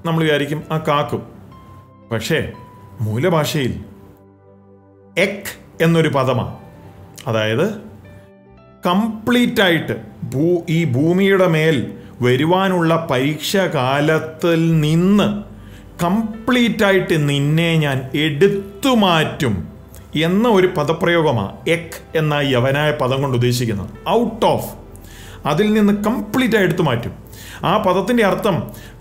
നമ്മൾ വിചാരിക്കും ആ കാക്കും. പക്ഷേ മൂലഭാഷയിൽ എക് എന്നൊരു പദമാണ് അതായത് കംപ്ലീറ്റ് ആയിട്ട് ഭൂ ഈ ഭൂമിയുടെ മേൽ വരുവാനുള്ള പരീക്ഷാകാലത്തിൽ നിന്ന് കംപ്ലീറ്റ് ആയിട്ട് നിന്നെ ഞാൻ എടുത്തു മാറ്റും എന്ന ഒരു പദപ്രയോഗമാണ് എക് എന്ന യവനായ പദം കൊണ്ട് ഉദ്ദേശിക്കുന്നത്. ഔട്ട് ഓഫ് അതിൽ നിന്ന് കംപ്ലീറ്റ് ആയി എടുത്തു മാറ്റും. ആ പദത്തിന്റെ അർത്ഥം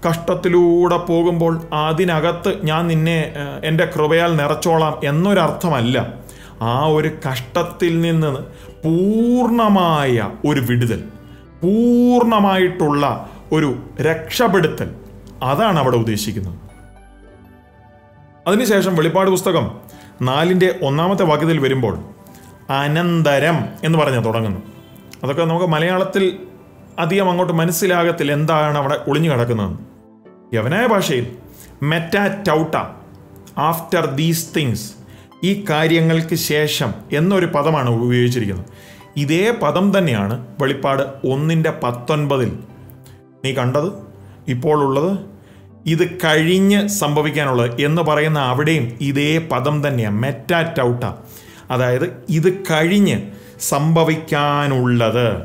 കഷ്ടത്തിലൂടെ പോകുമ്പോൾ അതിനകത്ത് ഞാൻ നിന്നെ എന്റെ കൃപയാൽ നിറച്ചോളാം എന്നൊരർത്ഥമല്ല. ആ ഒരു കഷ്ടത്തിൽ നിന്ന് പൂർണമായ ഒരു വിടുതൽ പൂർണമായിട്ടുള്ള ഒരു രക്ഷപ്പെടുത്തൽ. അതാണ് അവിടെ ഉദ്ദേശിക്കുന്നത്. അതിനുശേഷം വെളിപ്പാട് പുസ്തകം നാലിന്റെ ഒന്നാമത്തെ വാക്യത്തിൽ വരുമ്പോൾ അനന്തരം എന്ന് പറഞ്ഞാൽ തുടങ്ങുന്നു. അതൊക്കെ നമുക്ക് മലയാളത്തിൽ അധികം അങ്ങോട്ട് മനസ്സിലാകത്തിൽ എന്താണ് അവിടെ ഒളിഞ്ഞു കിടക്കുന്നത്. യവനായ ഭാഷയിൽ മെറ്റ ടൗട്ട ആഫ്റ്റർ ദീസ് തിങ്സ് ഈ കാര്യങ്ങൾക്ക് ശേഷം എന്നൊരു പദമാണ് ഉപയോഗിച്ചിരിക്കുന്നത്. ഇതേ പദം തന്നെയാണ് വെളിപ്പാട് ഒന്നിന്റെ പത്തൊൻപതിൽ. നീ കണ്ടത്? ഇപ്പോൾ ഉള്ളത്? ഇത് കഴിഞ്ഞ് സംഭവിക്കാനുള്ളത് എന്ന് പറയുന്ന അവിടെയും ഇതേ പദം തന്നെയാണ് മെറ്റാറ്റൗട്ട അതായത് ഇത് കഴിഞ്ഞ് സംഭവിക്കാനുള്ളത്.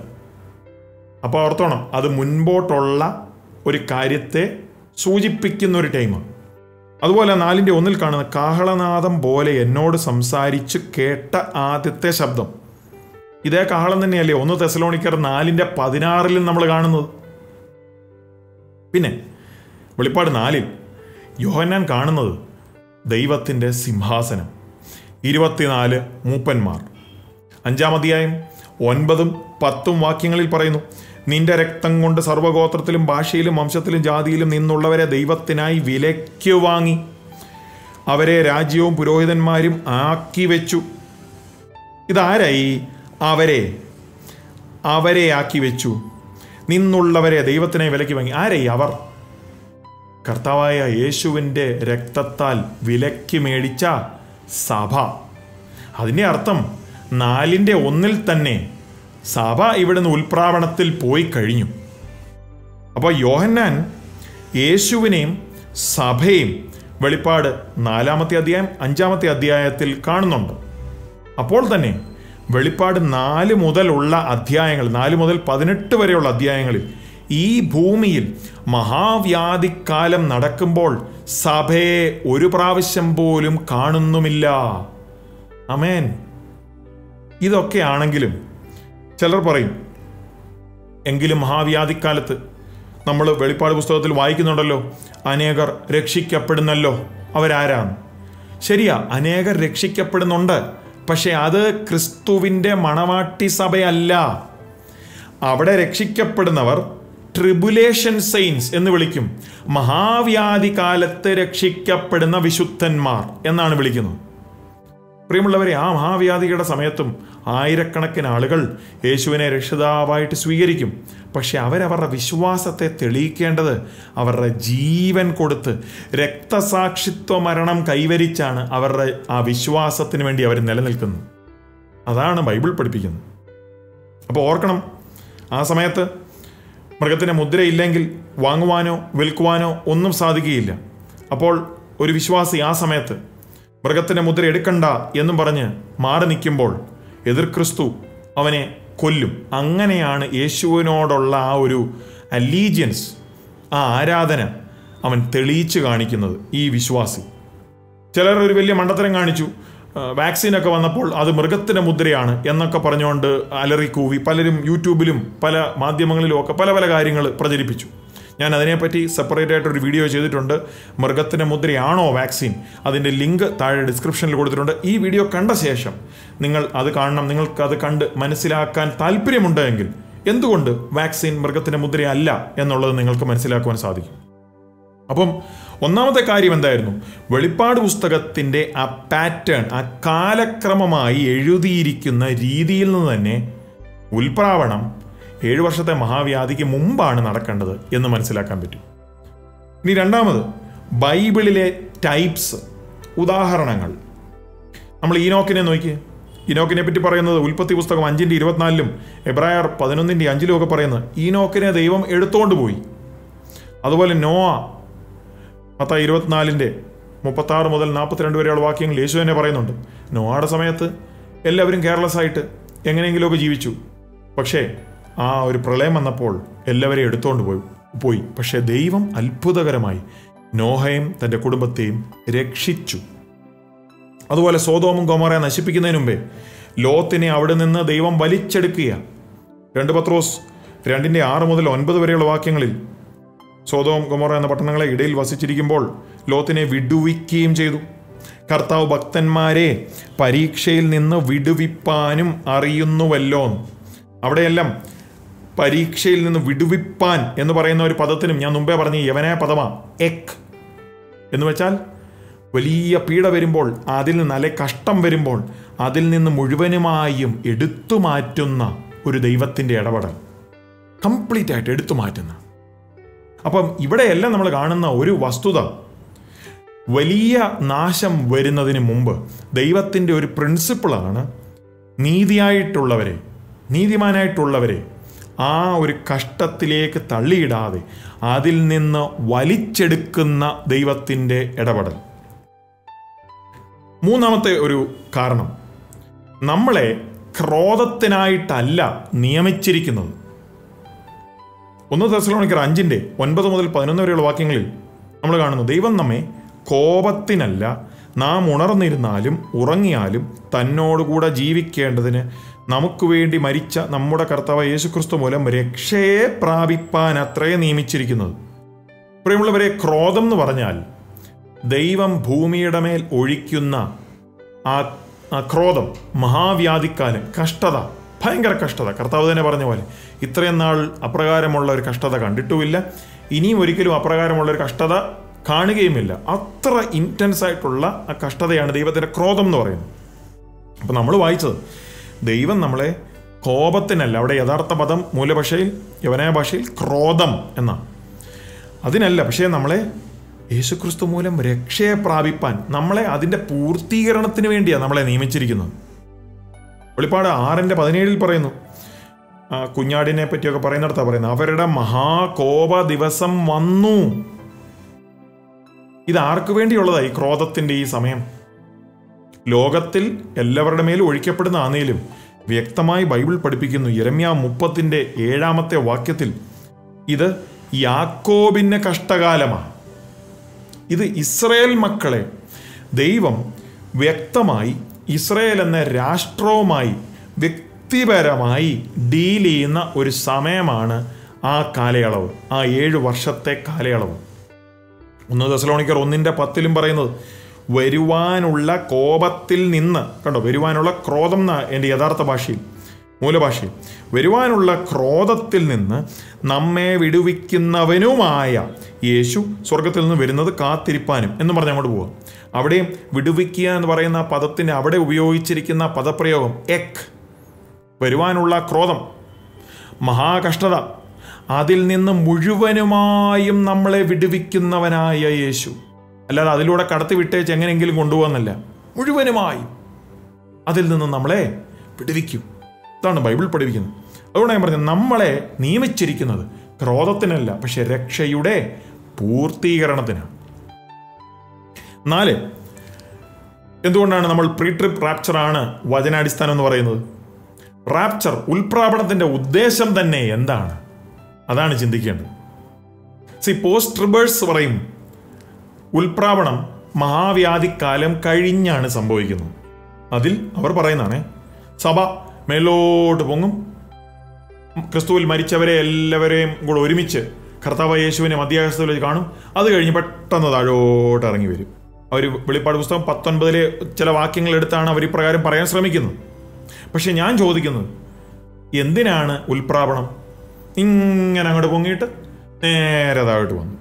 അപ്പോൾ ഓർത്തോണം അത് മുൻപോട്ടുള്ള ഒരു കാര്യത്തെ സൂചിപ്പിക്കുന്ന ഒരു ടൈമാണ് അതുപോലെ നാലിന്റെ ഒന്നിൽ കാണുന്ന കാഹളനാദം പോലെ എന്നോട് സംസാരിച്ച് കേട്ട ആദ്യത്തെ ശബ്ദം. ഇതേ കാഹളം തന്നെയല്ലേ ഒന്ന് തെസലോണിക്കർ നാലിന്റെ പതിനാറിലും നമ്മൾ കാണുന്നത്. പിന്നെ വെളിപ്പാട് നാലിൽ യോഹന്നാൻ കാണുന്നത് ദൈവത്തിന്റെ സിംഹാസനം. ഇരുപത്തിനാല് മൂപ്പന്മാർ. അഞ്ചാം അധ്യായം ഒൻപതും പത്തും വാക്യങ്ങളിൽ പറയുന്നു നിന്റെ രക്തം കൊണ്ട് സർവഗോത്രത്തിലും ഭാഷയിലും വംശത്തിലും ജാതിയിലും നിന്നുള്ളവരെ ദൈവത്തിനായി വിലയ്ക്ക് വാങ്ങി. അവരെ രാജ്യവും പുരോഹിതന്മാരും ആക്കി വെച്ചു. ഇതാരായി? അവരെ അവരെ ആക്കി വെച്ചു. നിന്നുള്ളവരെ ദൈവത്തിനായി വിലയ്ക്ക് വാങ്ങി. ആരായി? അവർ. കർത്താവായ യേശുവിന്റെ രക്തത്താൽ വിലയ്ക്ക് മേടിച്ച സഭ. അതിന്റെ അർത്ഥം നാലിന്റെ ഒന്നിൽ തന്നെ സഭ ഇവിടുന്ന് ഉൽപ്രാവണത്തിൽ പോയി കഴിഞ്ഞു. അപ്പോൾ യോഹന്നാൻ യേശുവിനെയും സഭയും വെളിപ്പാട് നാലാമത്തെ അധ്യായം അഞ്ചാമത്തെ അധ്യായത്തിൽ കാണുന്നുണ്ട്. അപ്പോൾ തന്നെ വെളിപ്പാട് നാല് മുതലുള്ള അധ്യായങ്ങൾ നാല് മുതൽ പതിനെട്ട് വരെയുള്ള അധ്യായങ്ങളിൽ ഈ ഭൂമിയിൽ മഹാവ്യാധിക്കാലം നടക്കുമ്പോൾ സഭയെ ഒരു പ്രാവശ്യം പോലും കാണുന്നുമില്ല. അമേൻ ഇതൊക്കെ ആണെങ്കിലും ചിലർ പറയും എങ്കിലും മഹാവ്യാധിക്കാലത്ത് നമ്മൾ വെളിപ്പാട് പുസ്തകത്തിൽ വായിക്കുന്നുണ്ടല്ലോ അനേകർ രക്ഷിക്കപ്പെടുന്നല്ലോ. അവരാരാണ്? ശരിയാ അനേകർ രക്ഷിക്കപ്പെടുന്നുണ്ട് പക്ഷെ അത് ക്രിസ്തുവിന്റെ മണവാട്ടി സഭയല്ല. അവിടെ രക്ഷിക്കപ്പെടുന്നവർ ട്രിബുലേഷൻ സെയിൻസ് എന്ന് വിളിക്കും. മഹാവ്യാധി കാലത്ത് രക്ഷിക്കപ്പെടുന്ന വിശുദ്ധന്മാർ എന്നാണ് വിളിക്കുന്നത്. പ്രിയമുള്ളവരെ ആ മഹാവ്യാധിയുടെ സമയത്തും ആയിരക്കണക്കിന് ആളുകൾ യേശുവിനെ രക്ഷിതാവായിട്ട് സ്വീകരിക്കും. പക്ഷെ അവരവരുടെ വിശ്വാസത്തെ തെളിയിക്കേണ്ടത് അവരുടെ ജീവൻ കൊടുത്ത് രക്തസാക്ഷിത്വ മരണം കൈവരിച്ചാണ് അവരുടെ ആ വിശ്വാസത്തിന് വേണ്ടി അവർ നിലനിൽക്കുന്നത്. അതാണ് ബൈബിൾ പഠിപ്പിക്കുന്നത്. അപ്പോൾ ഓർക്കണം ആ സമയത്ത് മൃഗത്തിന് മുദ്രയില്ലെങ്കിൽ വാങ്ങുവാനോ വിൽക്കുവാനോ ഒന്നും സാധിക്കുകയില്ല. അപ്പോൾ ഒരു വിശ്വാസി ആ സമയത്ത് മൃഗത്തിന് മുദ്ര എടുക്കണ്ട എന്നും പറഞ്ഞ് മാറി നിൽക്കുമ്പോൾ എതിർ ക്രിസ്തു അവനെ കൊല്ലും. അങ്ങനെയാണ് യേശുവിനോടുള്ള ആ ഒരു അലീജിയൻസ് ആ ആരാധന അവൻ തെളിയിച്ചു കാണിക്കുന്നത് ഈ വിശ്വാസി. ചിലർ ഒരു വലിയ മണ്ടത്തരം കാണിച്ചു. വാക്സിനൊക്കെ വന്നപ്പോൾ അത് മൃഗത്തിന്റെ മുദ്രയാണ് എന്നൊക്കെ പറഞ്ഞുകൊണ്ട് അലറി കൂവി പലരും യൂട്യൂബിലും പല മാധ്യമങ്ങളിലും ഒക്കെ പല പല കാര്യങ്ങൾ പ്രചരിപ്പിച്ചു. ഞാൻ അതിനെപ്പറ്റി സെപ്പറേറ്റ് ആയിട്ടൊരു വീഡിയോ ചെയ്തിട്ടുണ്ട്. മൃഗത്തിന്റെ മുദ്രയാണോ വാക്സിൻ? അതിന്റെ ലിങ്ക് താഴെ ഡിസ്ക്രിപ്ഷനിൽ കൊടുത്തിട്ടുണ്ട്. ഈ വീഡിയോ കണ്ട ശേഷം നിങ്ങൾ അത് കാണണം. നിങ്ങൾക്ക് അത് കണ്ട് മനസ്സിലാക്കാൻ താല്പര്യമുണ്ടെങ്കിൽ എന്തുകൊണ്ട് വാക്സിൻ മൃഗത്തിന്റെ മുദ്രയല്ല എന്നുള്ളത് നിങ്ങൾക്ക് മനസ്സിലാക്കുവാൻ സാധിക്കും? അപ്പം ഒന്നാമത്തെ കാര്യം എന്തായിരുന്നു? വെളിപ്പാട് പുസ്തകത്തിന്റെ ആ പാറ്റേൺ ആ കാലക്രമമായി എഴുതിയിരിക്കുന്ന രീതിയിൽ നിന്ന് തന്നെ ഉൽപ്രാവണം ഏഴു വർഷത്തെ മഹാവ്യാധിക്ക് മുമ്പാണ് നടക്കേണ്ടത് എന്ന് മനസ്സിലാക്കാൻ പറ്റും. ഇനി രണ്ടാമത് ബൈബിളിലെ ടൈപ്സ് ഉദാഹരണങ്ങൾ. നമ്മൾ ഈനോക്കിനെ നോക്കി ഈനോക്കിനെ പറ്റി പറയുന്നത് ഉൽപ്പത്തി പുസ്തകം അഞ്ചിന്റെ ഇരുപത്തിനാലിലും എബ്രായർ പതിനൊന്നിന്റെ അഞ്ചിലും ഒക്കെ പറയുന്നത് ഈനോക്കിനെ ദൈവം എടുത്തോണ്ട് പോയി. അതുപോലെ നോവ മത്ത ഇരുപത്തിനാലിന്റെ മുപ്പത്താറ് മുതൽ നാൽപ്പത്തിരണ്ട് വരെയുള്ള വാക്യങ്ങൾ യേശു തന്നെ പറയുന്നുണ്ട് നോയുടെ സമയത്ത് എല്ലാവരും കെയർലെസ് ആയിട്ട് എങ്ങനെയെങ്കിലുമൊക്കെ ജീവിച്ചു. പക്ഷേ ആ ഒരു പ്രളയം വന്നപ്പോൾ എല്ലാവരെയും എടുത്തുകൊണ്ട് പോയി പോയി. പക്ഷേ ദൈവം അത്ഭുതകരമായി നോഹയും തന്റെ കുടുംബത്തെയും രക്ഷിച്ചു. അതുപോലെ സോതോമും ഗോമോറയെ നശിപ്പിക്കുന്നതിന് മുമ്പേ ലോത്തിനെ അവിടെ നിന്ന് ദൈവം വലിച്ചെടുക്കുക രണ്ട് പത്രോസ് രണ്ടിന്റെ ആറ് മുതൽ ഒൻപത് വരെയുള്ള വാക്യങ്ങളിൽ സോതോം ഗൊമോറ എന്ന പട്ടണങ്ങളെ ഇടയിൽ വസിച്ചിരിക്കുമ്പോൾ ലോത്തിനെ വിടുവിക്കുകയും ചെയ്തു. കർത്താവ് ഭക്തന്മാരെ പരീക്ഷയിൽ നിന്ന് വിടുവിപ്പാനും അറിയുന്നുവല്ലോ. അവിടെയെല്ലാം പരീക്ഷയിൽ നിന്ന് വിടുവിപ്പാൻ എന്ന് പറയുന്ന ഒരു പദത്തിനും ഞാൻ മുമ്പേ പറഞ്ഞ യവനായ പദമാ എക്. എന്ന് വെച്ചാൽ വലിയ പീഡ വരുമ്പോൾ അതിൽ നിന്ന് അല്ലെ കഷ്ടം വരുമ്പോൾ അതിൽ നിന്ന് മുഴുവനുമായും എടുത്തു മാറ്റുന്ന ഒരു ദൈവത്തിന്റെ ഇടപെടൽ. കംപ്ലീറ്റ് ആയിട്ട് എടുത്തു മാറ്റുന്ന അപ്പം ഇവിടെയെല്ലാം നമ്മൾ കാണുന്ന ഒരു വസ്തുത. വലിയ നാശം വരുന്നതിന് മുമ്പ് ദൈവത്തിന്റെ ഒരു പ്രിൻസിപ്പിളാണ് നീതിയായിട്ടുള്ളവരെ നീതിമാനായിട്ടുള്ളവരെ ആ ഒരു കഷ്ടത്തിലേക്ക് തള്ളിയിടാതെ അതിൽ നിന്ന് വലിച്ചെടുക്കുന്ന ദൈവത്തിന്റെ ഇടപെടൽ. മൂന്നാമത്തെ ഒരു കാരണം. നമ്മളെ ക്രോധത്തിനായിട്ടല്ല നിയമിച്ചിരിക്കുന്നത്. ഒന്ന് തെസലോണിക്കർ അഞ്ചിന്റെ ഒൻപത് മുതൽ പതിനൊന്ന് വരെയുള്ള വാക്യങ്ങളിൽ നമ്മൾ കാണുന്നു ദൈവം നമ്മെ കോപത്തിനല്ല നാം ഉണർന്നിരുന്നാലും ഉറങ്ങിയാലും തന്നോടുകൂടെ ജീവിക്കേണ്ടതിന് നമുക്ക് വേണ്ടി മരിച്ച നമ്മുടെ കർത്താവ് യേശുക്രിസ്തു മൂലം രക്ഷയെ പ്രാപിപ്പാൻ അത്രേ നിയമിച്ചിരിക്കുന്നത്. പ്രിയമുള്ളവരെ ക്രോധം എന്ന് പറഞ്ഞാൽ ദൈവം ഭൂമിയുടെ മേൽ ഒഴിക്കുന്ന ആ ക്രോധം മഹാവ്യാധിക്കാലം കഷ്ടത ഭയങ്കര കഷ്ടത. കർത്താവ് തന്നെ പറഞ്ഞ പോലെ ഇത്രയും നാൾ അപ്രകാരമുള്ള ഒരു കഷ്ടത കണ്ടിട്ടുമില്ല. ഇനിയും ഒരിക്കലും അപ്രകാരമുള്ള ഒരു കഷ്ടത കാണുകയുമില്ല. അത്ര ഇന്റൻസ് ആയിട്ടുള്ള ആ കഷ്ടതയാണ് ദൈവത്തിന്റെ ക്രോധം എന്ന് പറയുന്നത്. അപ്പോൾ നമ്മൾ വായിച്ചത് ദൈവം നമ്മളെ കോപത്തിനല്ല അവിടെ യഥാർത്ഥ പദം മൂലഭാഷയിൽ യവനായ ഭാഷയിൽ ക്രോധം എന്നാണ്. അതിനല്ല പക്ഷേ നമ്മളെ യേശുക്രിസ്തു മൂലം രക്ഷയെ പ്രാപിപ്പാൻ നമ്മളെ അതിന്റെ പൂർത്തീകരണത്തിന് വേണ്ടിയാണ് നമ്മളെ നിയമിച്ചിരിക്കുന്നത്. വെളിപ്പാട് ആറിന്റെ പതിനേഴിൽ പറയുന്നു. കുഞ്ഞാടിനെ പറ്റിയൊക്കെ പറയുന്നിടത്താണ് പറയുന്നത്. അവരുടെ മഹാകോപ ദിവസം വന്നു. ഇത് ആർക്കു വേണ്ടിയുള്ളതാണ് ഈ ക്രോധത്തിന്റെ ഈ സമയം? ലോകത്തിൽ എല്ലാവരുടെ മേലും ഒഴിക്കപ്പെടുന്ന ആന്നേലും വ്യക്തമായി ബൈബിൾ പഠിപ്പിക്കുന്നു. ഇരമ്യ മുപ്പത്തിന്റെ ഏഴാമത്തെ വാക്യത്തിൽ ഇത് യാക്കോബിന് കഷ്ടകാലമാണ്. ഇത് ഇസ്രയേൽ മക്കളെ ദൈവം വ്യക്തമായി ഇസ്രയേൽ എന്ന രാഷ്ട്രവുമായി വ്യക്തിപരമായി ഡീൽ ചെയ്യുന്ന ഒരു സമയമാണ് ആ കാലയളവ് ആ ഏഴ് വർഷത്തെ കാലയളവ്. ഒന്ന് ദശലോണിക്കർ ഒന്നിന്റെ പത്തിലും പറയുന്നത് വരുവാനുള്ള കോപത്തിൽ നിന്ന് കണ്ടോ? വരുവാനുള്ള ക്രോധം എന്ന എന്റെ യഥാർത്ഥ ഭാഷയിൽ മൂലഭാഷയിൽ. വരുവാനുള്ള ക്രോധത്തിൽ നിന്ന് നമ്മെ വിടുവിക്കുന്നവനുമായ യേശു സ്വർഗത്തിൽ നിന്ന് വരുന്നത് കാത്തിരിപ്പാനും എന്ന് പറഞ്ഞ് അങ്ങോട്ട് പോവാം. അവിടെയും വിടുവിക്കുക എന്ന് പറയുന്ന പദത്തിന് അവിടെ ഉപയോഗിച്ചിരിക്കുന്ന പദപ്രയോഗം എക് വരുവാനുള്ള ക്രോധം മഹാകഷ്ണത അതിൽ നിന്ന് മുഴുവനുമായും നമ്മളെ വിടുവിക്കുന്നവനായ യേശു. അല്ലാതെ അതിലൂടെ കടത്തി വിട്ടേച്ച് എങ്ങനെയെങ്കിലും കൊണ്ടുപോകുന്നില്ല. മുഴുവനുമായും അതിൽ നിന്ന് നമ്മളെ വിടുവിക്കും. ഇതാണ് ബൈബിൾ പഠിപ്പിക്കുന്നത്. അതുകൊണ്ട് ഞാൻ പറഞ്ഞത് നമ്മളെ നിയമിച്ചിരിക്കുന്നത് ക്രോധത്തിനല്ല പക്ഷെ രക്ഷയുടെ പൂർത്തീകരണത്തിനാണ്. നാല്. എന്തുകൊണ്ടാണ് നമ്മൾ പ്രീ ട്രിപ്പ് റാപ്ചർ ആണ് വചനാടിസ്ഥാനം എന്ന് പറയുന്നത്? റാപ്ചർ ഉൽപ്രാപണത്തിന്റെ ഉദ്ദേശം തന്നെ എന്താണ്? അതാണ് ചിന്തിക്കേണ്ടത്. സി പോസ്റ്റ് ട്രിബേഴ്സ് പറയും ഉൽപ്രാപണം മഹാവ്യാധിക്കാലം കഴിഞ്ഞാണ് സംഭവിക്കുന്നത്. അതിൽ അവർ പറയുന്നതാണേ സഭ മേലോട്ട് പൊങ്ങും. ക്രിസ്തുവിൽ മരിച്ചവരെ എല്ലാവരെയും കൂടെ ഒരുമിച്ച് കർത്താവ് യേശുവിനെ മധ്യാകാശത്തിൽ കാണും. അത് കഴിഞ്ഞ് പെട്ടെന്ന് താഴോട്ട് ഇറങ്ങി വരും. അവർ വെളിപ്പാട് പുസ്തകം പത്തൊൻപതിലെ ചില വാക്യങ്ങൾ എടുത്താണ് അവർ ഇപ്രകാരം പറയാൻ ശ്രമിക്കുന്നത്. പക്ഷെ ഞാൻ ചോദിക്കുന്നത് എന്തിനാണ് ഉൽപ്രാപണം ഇങ്ങനെ അങ്ങോട്ട് പൊങ്ങിയിട്ട് നേരെ താഴോട്ട് വന്നു.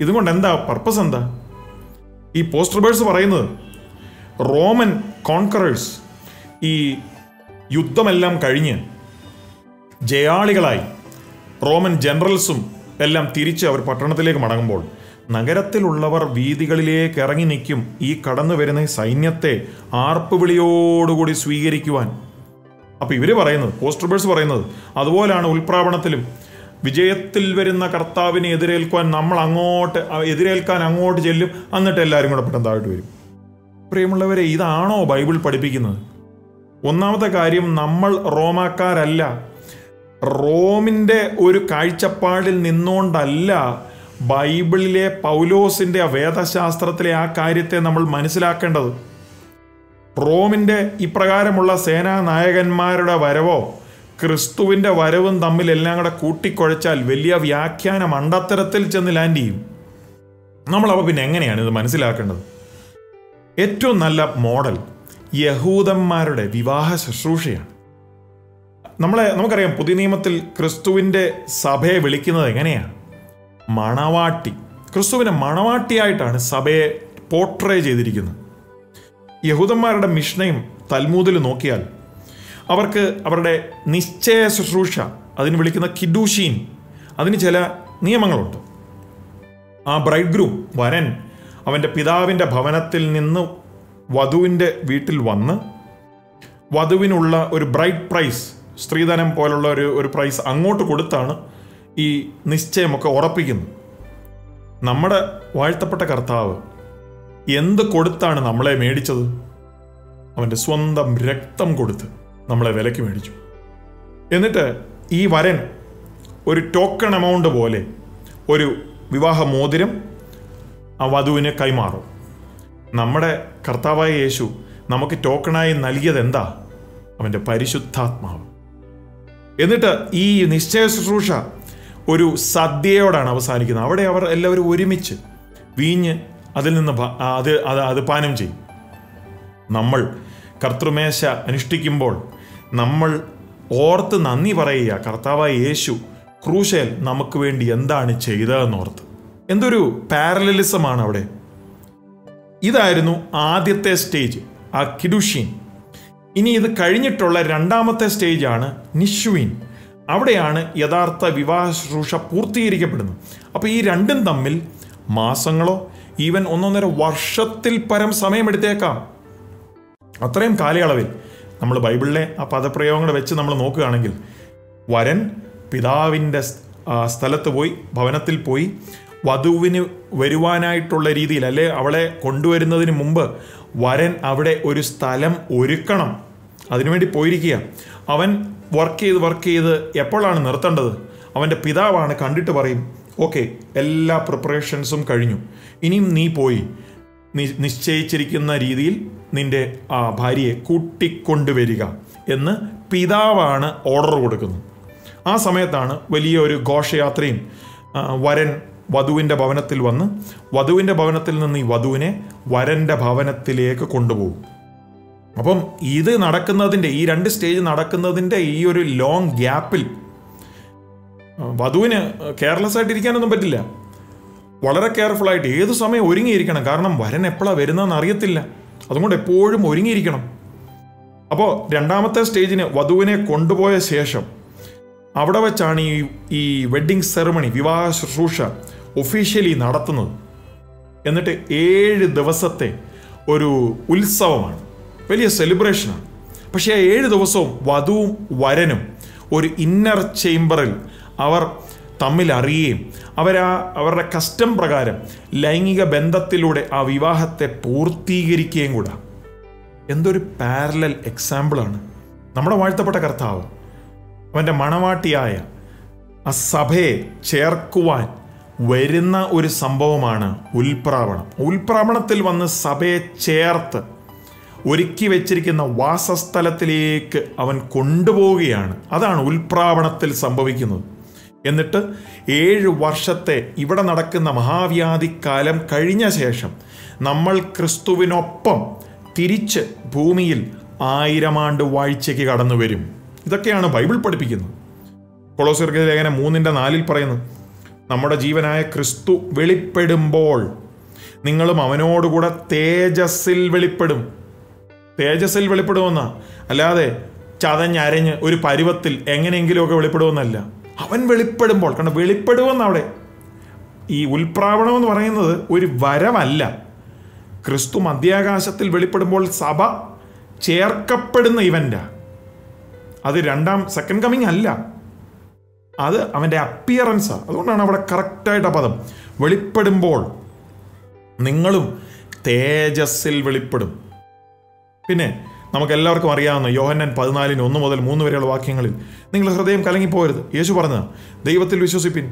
ഇതുകൊണ്ട് എന്താ പർപ്പസ് എന്താ? ഈ പോസ്റ്റർ ബേഴ്സ് പറയുന്നത് റോമൻ കോൺക്രേഴ്സ് ഈ യുദ്ധമെല്ലാം കഴിഞ്ഞ് ജയാളികളായി റോമൻ ജനറൽസും എല്ലാം തിരിച്ച് അവർ പട്ടണത്തിലേക്ക് മടങ്ങുമ്പോൾ നഗരത്തിലുള്ളവർ വീതികളിലേക്ക് ഇറങ്ങി നിൽക്കും ഈ കടന്നു വരുന്ന സൈന്യത്തെ ആർപ്പുവിളിയോടുകൂടി സ്വീകരിക്കുവാൻ. അപ്പോൾ ഇവർ പറയുന്നത് പോസ്റ്റർബേഴ്സ് പറയുന്നത് അതുപോലെയാണ് ഉൽപ്രാവണത്തിലും. വിജയത്തിൽ വരുന്ന കർത്താവിനെ എതിരേൽക്കാൻ നമ്മൾ അങ്ങോട്ട് എതിരേൽക്കാൻ അങ്ങോട്ട് ചെല്ലും എന്നിട്ട് എല്ലാവരും കൂടെ പെട്ടെന്ന് താഴോട്ട് വരും. പ്രിയമുള്ളവരെ ഇതാണോ ബൈബിൾ പഠിപ്പിക്കുന്നത്? ഒന്നാമത്തെ കാര്യം നമ്മൾ റോമാക്കാരല്ല. റോമിന്റെ ഒരു കാഴ്ചപ്പാടിൽ നിന്നുകൊണ്ടല്ല ബൈബിളിലെ പൗലോസിന്റെ വേദശാസ്ത്രത്തിലെ ആ കാര്യത്തെ നമ്മൾ മനസ്സിലാക്കേണ്ടത്. റോമിന്റെ ഇപ്രകാരമുള്ള സേനാ നായകന്മാരുടെ വരവോ ക്രിസ്തുവിന്റെ വരവും തമ്മിൽ എല്ലാം കൂടെ കൂട്ടിക്കുഴച്ചാൽ വലിയ വ്യാഖ്യാനം അണ്ടത്തരത്തിൽ ചെന്ന് ലാൻഡ് ചെയ്യും. നമ്മളപ്പോൾ പിന്നെ എങ്ങനെയാണ് ഇത് മനസ്സിലാക്കേണ്ടത്? ഏറ്റവും നല്ല മോഡൽ യഹൂദന്മാരുടെ വിവാഹ ശുശ്രൂഷയാണ്. നമ്മളെ നമുക്കറിയാം പുതിയ നിയമത്തിൽ ക്രിസ്തുവിന്റെ സഭയെ വിളിക്കുന്നത് എങ്ങനെയാണ്? മണവാട്ടി. ക്രിസ്തുവിനെ മണവാട്ടിയായിട്ടാണ് സഭയെ പോർട്രേ ചെയ്തിരിക്കുന്നത്. യഹൂദന്മാരുടെ മിഷ്ണയും തൽമൂതിൽ നോക്കിയാൽ അവർക്ക് അവരുടെ നിശ്ചയ ശുശ്രൂഷ അതിന് വിളിക്കുന്ന കിഡൂഷീൻ അതിന് ചില നിയമങ്ങളുണ്ട്. ആ ബ്രൈഡ് ഗ്രൂം വരൻ അവന്റെ പിതാവിന്റെ ഭവനത്തിൽ നിന്ന് വധുവിന്റെ വീട്ടിൽ വന്ന് വധുവിനുള്ള ഒരു ബ്രൈഡ് പ്രൈസ് സ്ത്രീധനം പോലുള്ള ഒരു ഒരു പ്രൈസ് അങ്ങോട്ട് കൊടുത്താണ് ഈ നിശ്ചയമൊക്കെ ഉറപ്പിക്കുന്നു. നമ്മുടെ വാഴ്ത്തപ്പെട്ട കർത്താവ് എന്ത് കൊടുത്താണ് നമ്മളെ മേടിച്ചത്? അവന്റെ സ്വന്തം രക്തം കൊടുത്ത് നമ്മളെ വിലക്ക് മേടിച്ചു. എന്നിട്ട് ഈ വരൻ ഒരു ടോക്കൺ എമൗണ്ട് പോലെ ഒരു വിവാഹ മോതിരം ആ വധുവിന് കൈമാറും. നമ്മുടെ കർത്താവായ യേശു നമുക്ക് ടോക്കണായി നൽകിയത് എന്താ? അവന്റെ പരിശുദ്ധാത്മാവ്. എന്നിട്ട് ഈ നിശ്ചയ ശുശ്രൂഷ ഒരു സദ്യയോടാണ് അവസാനിക്കുന്നത്. അവിടെ അവർ എല്ലാവരും ഒരുമിച്ച് വീഞ്ഞ് അതിൽ നിന്ന് അത് അത് അത് പാനം ചെയ്യും. നമ്മൾ കർത്തൃമേശ അനുഷ്ഠിക്കുമ്പോൾ നമ്മൾ ഓർത്ത് നന്ദി പറയുക കർത്താവായ യേശു ക്രൂശൽ നമുക്ക് വേണ്ടി എന്താണ് ചെയ്തതെന്നോർത്ത്. എന്തൊരു പാരലലിസമാണ് അവിടെ. ഇതായിരുന്നു ആദ്യത്തെ സ്റ്റേജ് ആ കിഡുഷീൻ ഇനി ഇത് കഴിഞ്ഞിട്ടുള്ള രണ്ടാമത്തെ സ്റ്റേജാണ് നിഷുവിൻ. അവിടെയാണ് യഥാർത്ഥ വിവാഹ ശുശ്രൂഷ പൂർത്തീകരിക്കപ്പെടുന്നത്. അപ്പോൾ ഈ രണ്ടും തമ്മിൽ മാസങ്ങളോ ഈവൻ ഒന്നൊന്നര വർഷത്തിൽ പരം സമയമെടുത്തേക്കാം. അത്രയും കാലയളവിൽ നമ്മൾ ബൈബിളിലെ ആ പദപ്രയോഗങ്ങൾ വെച്ച് നമ്മൾ നോക്കുകയാണെങ്കിൽ വരൻ പിതാവിന്റെ സ്ഥലത്ത് പോയി ഭവനത്തിൽ പോയി വധുവിന് വരുവാനായിട്ടുള്ള രീതിയിൽ അല്ലെ അവളെ കൊണ്ടുവരുന്നതിന് മുമ്പ് വരൻ അവിടെ ഒരു സ്ഥലം ഒരുക്കണം. അതിനുവേണ്ടി പോയിരിക്കുക. അവൻ വർക്ക് ചെയ്ത് വർക്ക് ചെയ്ത് എപ്പോഴാണ് നിർത്തേണ്ടത്? അവന്റെ പിതാവാണ് കണ്ടിട്ട് പറയും ഓക്കെ എല്ലാ പ്രിപ്പറേഷൻസും കഴിഞ്ഞു. ഇനിയും നീ പോയി നിശ്ചയിച്ചിരിക്കുന്ന രീതിയിൽ നിന്റെ ആ ഭാര്യയെ കൂട്ടിക്കൊണ്ടുവരിക എന്ന് പിതാവാണ് ഓർഡർ കൊടുക്കുന്നത്. ആ സമയത്താണ് വലിയ ഒരു ഘോഷയാത്രയും വരൻ വധുവിന്റെ ഭവനത്തിൽ വന്ന് വധുവിന്റെ ഭവനത്തിൽ നിന്ന് ഈ വധുവിനെ വരന്റെ ഭവനത്തിലേക്ക് കൊണ്ടുപോകും. അപ്പം ഇത് നടക്കുന്നതിന്റെ ഈ രണ്ട് സ്റ്റേജ് നടക്കുന്നതിന്റെ ഈ ഒരു ലോങ് ഗ്യാപ്പിൽ വധുവിന് കെയർലെസ് ആയിട്ട് ഇരിക്കാനൊന്നും പറ്റില്ല. വളരെ കെയർഫുൾ ആയിട്ട് ഏത് സമയം ഒരുങ്ങിയിരിക്കണം? കാരണം വരൻ എപ്പോഴാണ് വരുന്നതെന്ന് അറിയത്തില്ല. അതുകൊണ്ട് എപ്പോഴും ഒരുങ്ങിയിരിക്കണം. അപ്പോൾ രണ്ടാമത്തെ സ്റ്റേജിന് വധുവിനെ കൊണ്ടുപോയ ശേഷം അവിടെ വെച്ചാണ് ഈ ഈ വെഡ്ഡിങ് സെറമണി വിവാഹ ശുശ്രൂഷ ഒഫീഷ്യലി നടത്തുന്നത്. എന്നിട്ട് ഏഴ് ദിവസത്തെ ഒരു ഉത്സവമാണ്. വലിയ സെലിബ്രേഷനാണ് പക്ഷേ ആ ഏഴ് ദിവസവും വധുവും വരനും ഒരു ഇന്നർ ചേംബറിൽ അവർ തമ്മിൽ അറിയുകയും അവരാ അവരുടെ കസ്റ്റം പ്രകാരം ലൈംഗിക ബന്ധത്തിലൂടെ ആ വിവാഹത്തെ പൂർത്തീകരിക്കുകയും കൂടെ. എന്തൊരു പാരലൽ എക്സാമ്പിളാണ് നമ്മുടെ വാഴ്ത്തപ്പെട്ട കർത്താവ് അവന്റെ മണവാട്ടിയായ ആ സഭയെ ചേർക്കുവാൻ വരുന്ന ഒരു സംഭവമാണ് ഉൽപ്രാവണം. ഉൽപ്രാവണത്തിൽ വന്ന് സഭയെ ചേർത്ത് ഒരുക്കി വെച്ചിരിക്കുന്ന വാസസ്ഥലത്തിലേക്ക് അവൻ കൊണ്ടുപോവുകയാണ്. അതാണ് ഉൽപ്രാവണത്തിൽ സംഭവിക്കുന്നത്. എന്നിട്ട് ഏഴ് വർഷത്തെ ഇവിടെ നടക്കുന്ന മഹാവ്യാധിക്കാലം കഴിഞ്ഞ ശേഷം നമ്മൾ ക്രിസ്തുവിനൊപ്പം തിരിച്ച് ഭൂമിയിൽ ആയിരം ആണ്ട് വാഴ്ചയ്ക്ക് കടന്നു വരും. ഇതൊക്കെയാണ് ബൈബിൾ പഠിപ്പിക്കുന്നത്. കൊളോസിർഗ ലേഖനം മൂന്നിന്റെ നാലിൽ പറയുന്നു നമ്മുടെ ജീവനായ ക്രിസ്തു വെളിപ്പെടുമ്പോൾ നിങ്ങളും അവനോടുകൂടെ തേജസ്സിൽ വെളിപ്പെടും. തേജസ്സിൽ വെളിപ്പെടുമെന്ന. അല്ലാതെ ചതഞ്ഞരഞ്ഞ് ഒരു പരുവത്തിൽ എങ്ങനെയെങ്കിലുമൊക്കെ വെളിപ്പെടുമെന്നല്ല. അവൻ വെളിപ്പെടുമ്പോൾ കാരണം വെളിപ്പെടുമെന്ന് അവിടെ. ഈ ഉൽപ്രാവണം എന്ന് പറയുന്നത് ഒരു വരമല്ല. ക്രിസ്തു മധ്യാകാശത്തിൽ വെളിപ്പെടുമ്പോൾ സഭ ചേർക്കപ്പെടുന്ന ഇവന്റാ അത് രണ്ടാം സെക്കൻഡ് കമ്മിങ് അല്ല. അത് അവന്റെ അപ്പിയറൻസ് അതുകൊണ്ടാണ് അവിടെ കറക്റ്റായിട്ട് ആ പദം. വെളിപ്പെടുമ്പോൾ നിങ്ങളും തേജസ്സിൽ വെളിപ്പെടും. പിന്നെ നമുക്ക് എല്ലാവർക്കും അറിയാവുന്ന യോഹന്നൻ പതിനാലിന് ഒന്ന് മുതൽ മൂന്ന് വരെയുള്ള വാക്യങ്ങളിൽ നിങ്ങൾ ഹൃദയം കലങ്ങിപ്പോകരുത്. യേശു പറഞ്ഞത് ദൈവത്തിൽ വിശ്വസിപ്പിൻ.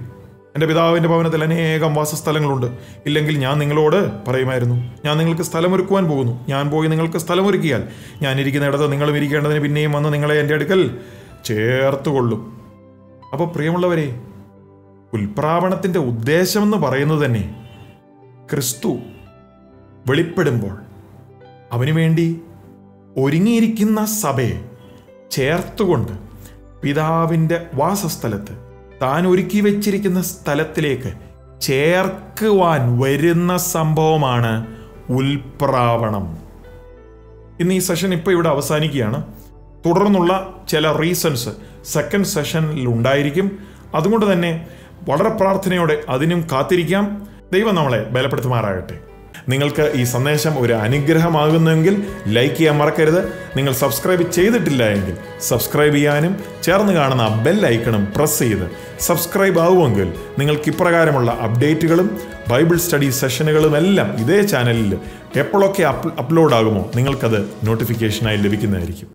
എന്റെ പിതാവിന്റെ ഭവനത്തിൽ അനേകം വാസസ്ഥലങ്ങളുണ്ട്. ഇല്ലെങ്കിൽ ഞാൻ നിങ്ങളോട് പറയുമായിരുന്നു ഞാൻ നിങ്ങൾക്ക് സ്ഥലമൊരുക്കുവാൻ പോകുന്നു. ഞാൻ പോയി നിങ്ങൾക്ക് സ്ഥലമൊരുക്കിയാൽ ഞാൻ ഇരിക്കുന്ന ഇടത്ത് നിങ്ങളും ഇരിക്കേണ്ടതിന് പിന്നെയും വന്ന് നിങ്ങളെ എന്റെ അടുക്കൽ ചേർത്തുകൊള്ളും. അപ്പോൾ പ്രിയമുള്ളവരെ ഉൽപ്രാവണത്തിന്റെ ഉദ്ദേശമെന്ന് പറയുന്നത് തന്നെ ക്രിസ്തു വെളിപ്പെടുമ്പോൾ അവന് വേണ്ടി ഒരുങ്ങിയിരിക്കുന്ന സഭയെ ചേർത്തുകൊണ്ട് പിതാവിന്റെ വാസസ്ഥലത്ത് താൻ ഒരുക്കി വെച്ചിരിക്കുന്ന സ്ഥലത്തിലേക്ക് ചേർക്കുവാൻ വരുന്ന സംഭവമാണ് ഉൽപ്രാവണം. ഇന്ന് ഈ സെഷൻ ഇപ്പോൾ ഇവിടെ അവസാനിക്കുകയാണ്. തുടർന്നുള്ള ചില റീസൺസ് സെക്കൻഡ് സെഷനിൽ ഉണ്ടായിരിക്കും. അതുകൊണ്ട് തന്നെ വളരെ പ്രാർത്ഥനയോടെ അതിനും കാത്തിരിക്കാം. ദൈവം നമ്മളെ ബലപ്പെടുത്തുമാറാകട്ടെ. നിങ്ങൾക്ക് ഈ സന്ദേശം ഒരു അനുഗ്രഹമാകുന്നെങ്കിൽ ലൈക്ക് ചെയ്യാൻ മറക്കരുത്. നിങ്ങൾ സബ്സ്ക്രൈബ് ചെയ്തിട്ടില്ല എങ്കിൽ സബ്സ്ക്രൈബ് ചെയ്യാനും ചേർന്ന് കാണുന്ന ബെൽ ഐക്കണും പ്രസ് ചെയ്ത് സബ്സ്ക്രൈബ് ആവുമെങ്കിൽ നിങ്ങൾക്ക് ഇപ്രകാരമുള്ള അപ്ഡേറ്റുകളും ബൈബിൾ സ്റ്റഡി സെഷനുകളും എല്ലാം ഇതേ ചാനലിൽ എപ്പോഴൊക്കെ അപ്ലോഡ് ആകുമോ നിങ്ങൾക്കത് നോട്ടിഫിക്കേഷനായി ലഭിക്കുന്നതായിരിക്കും.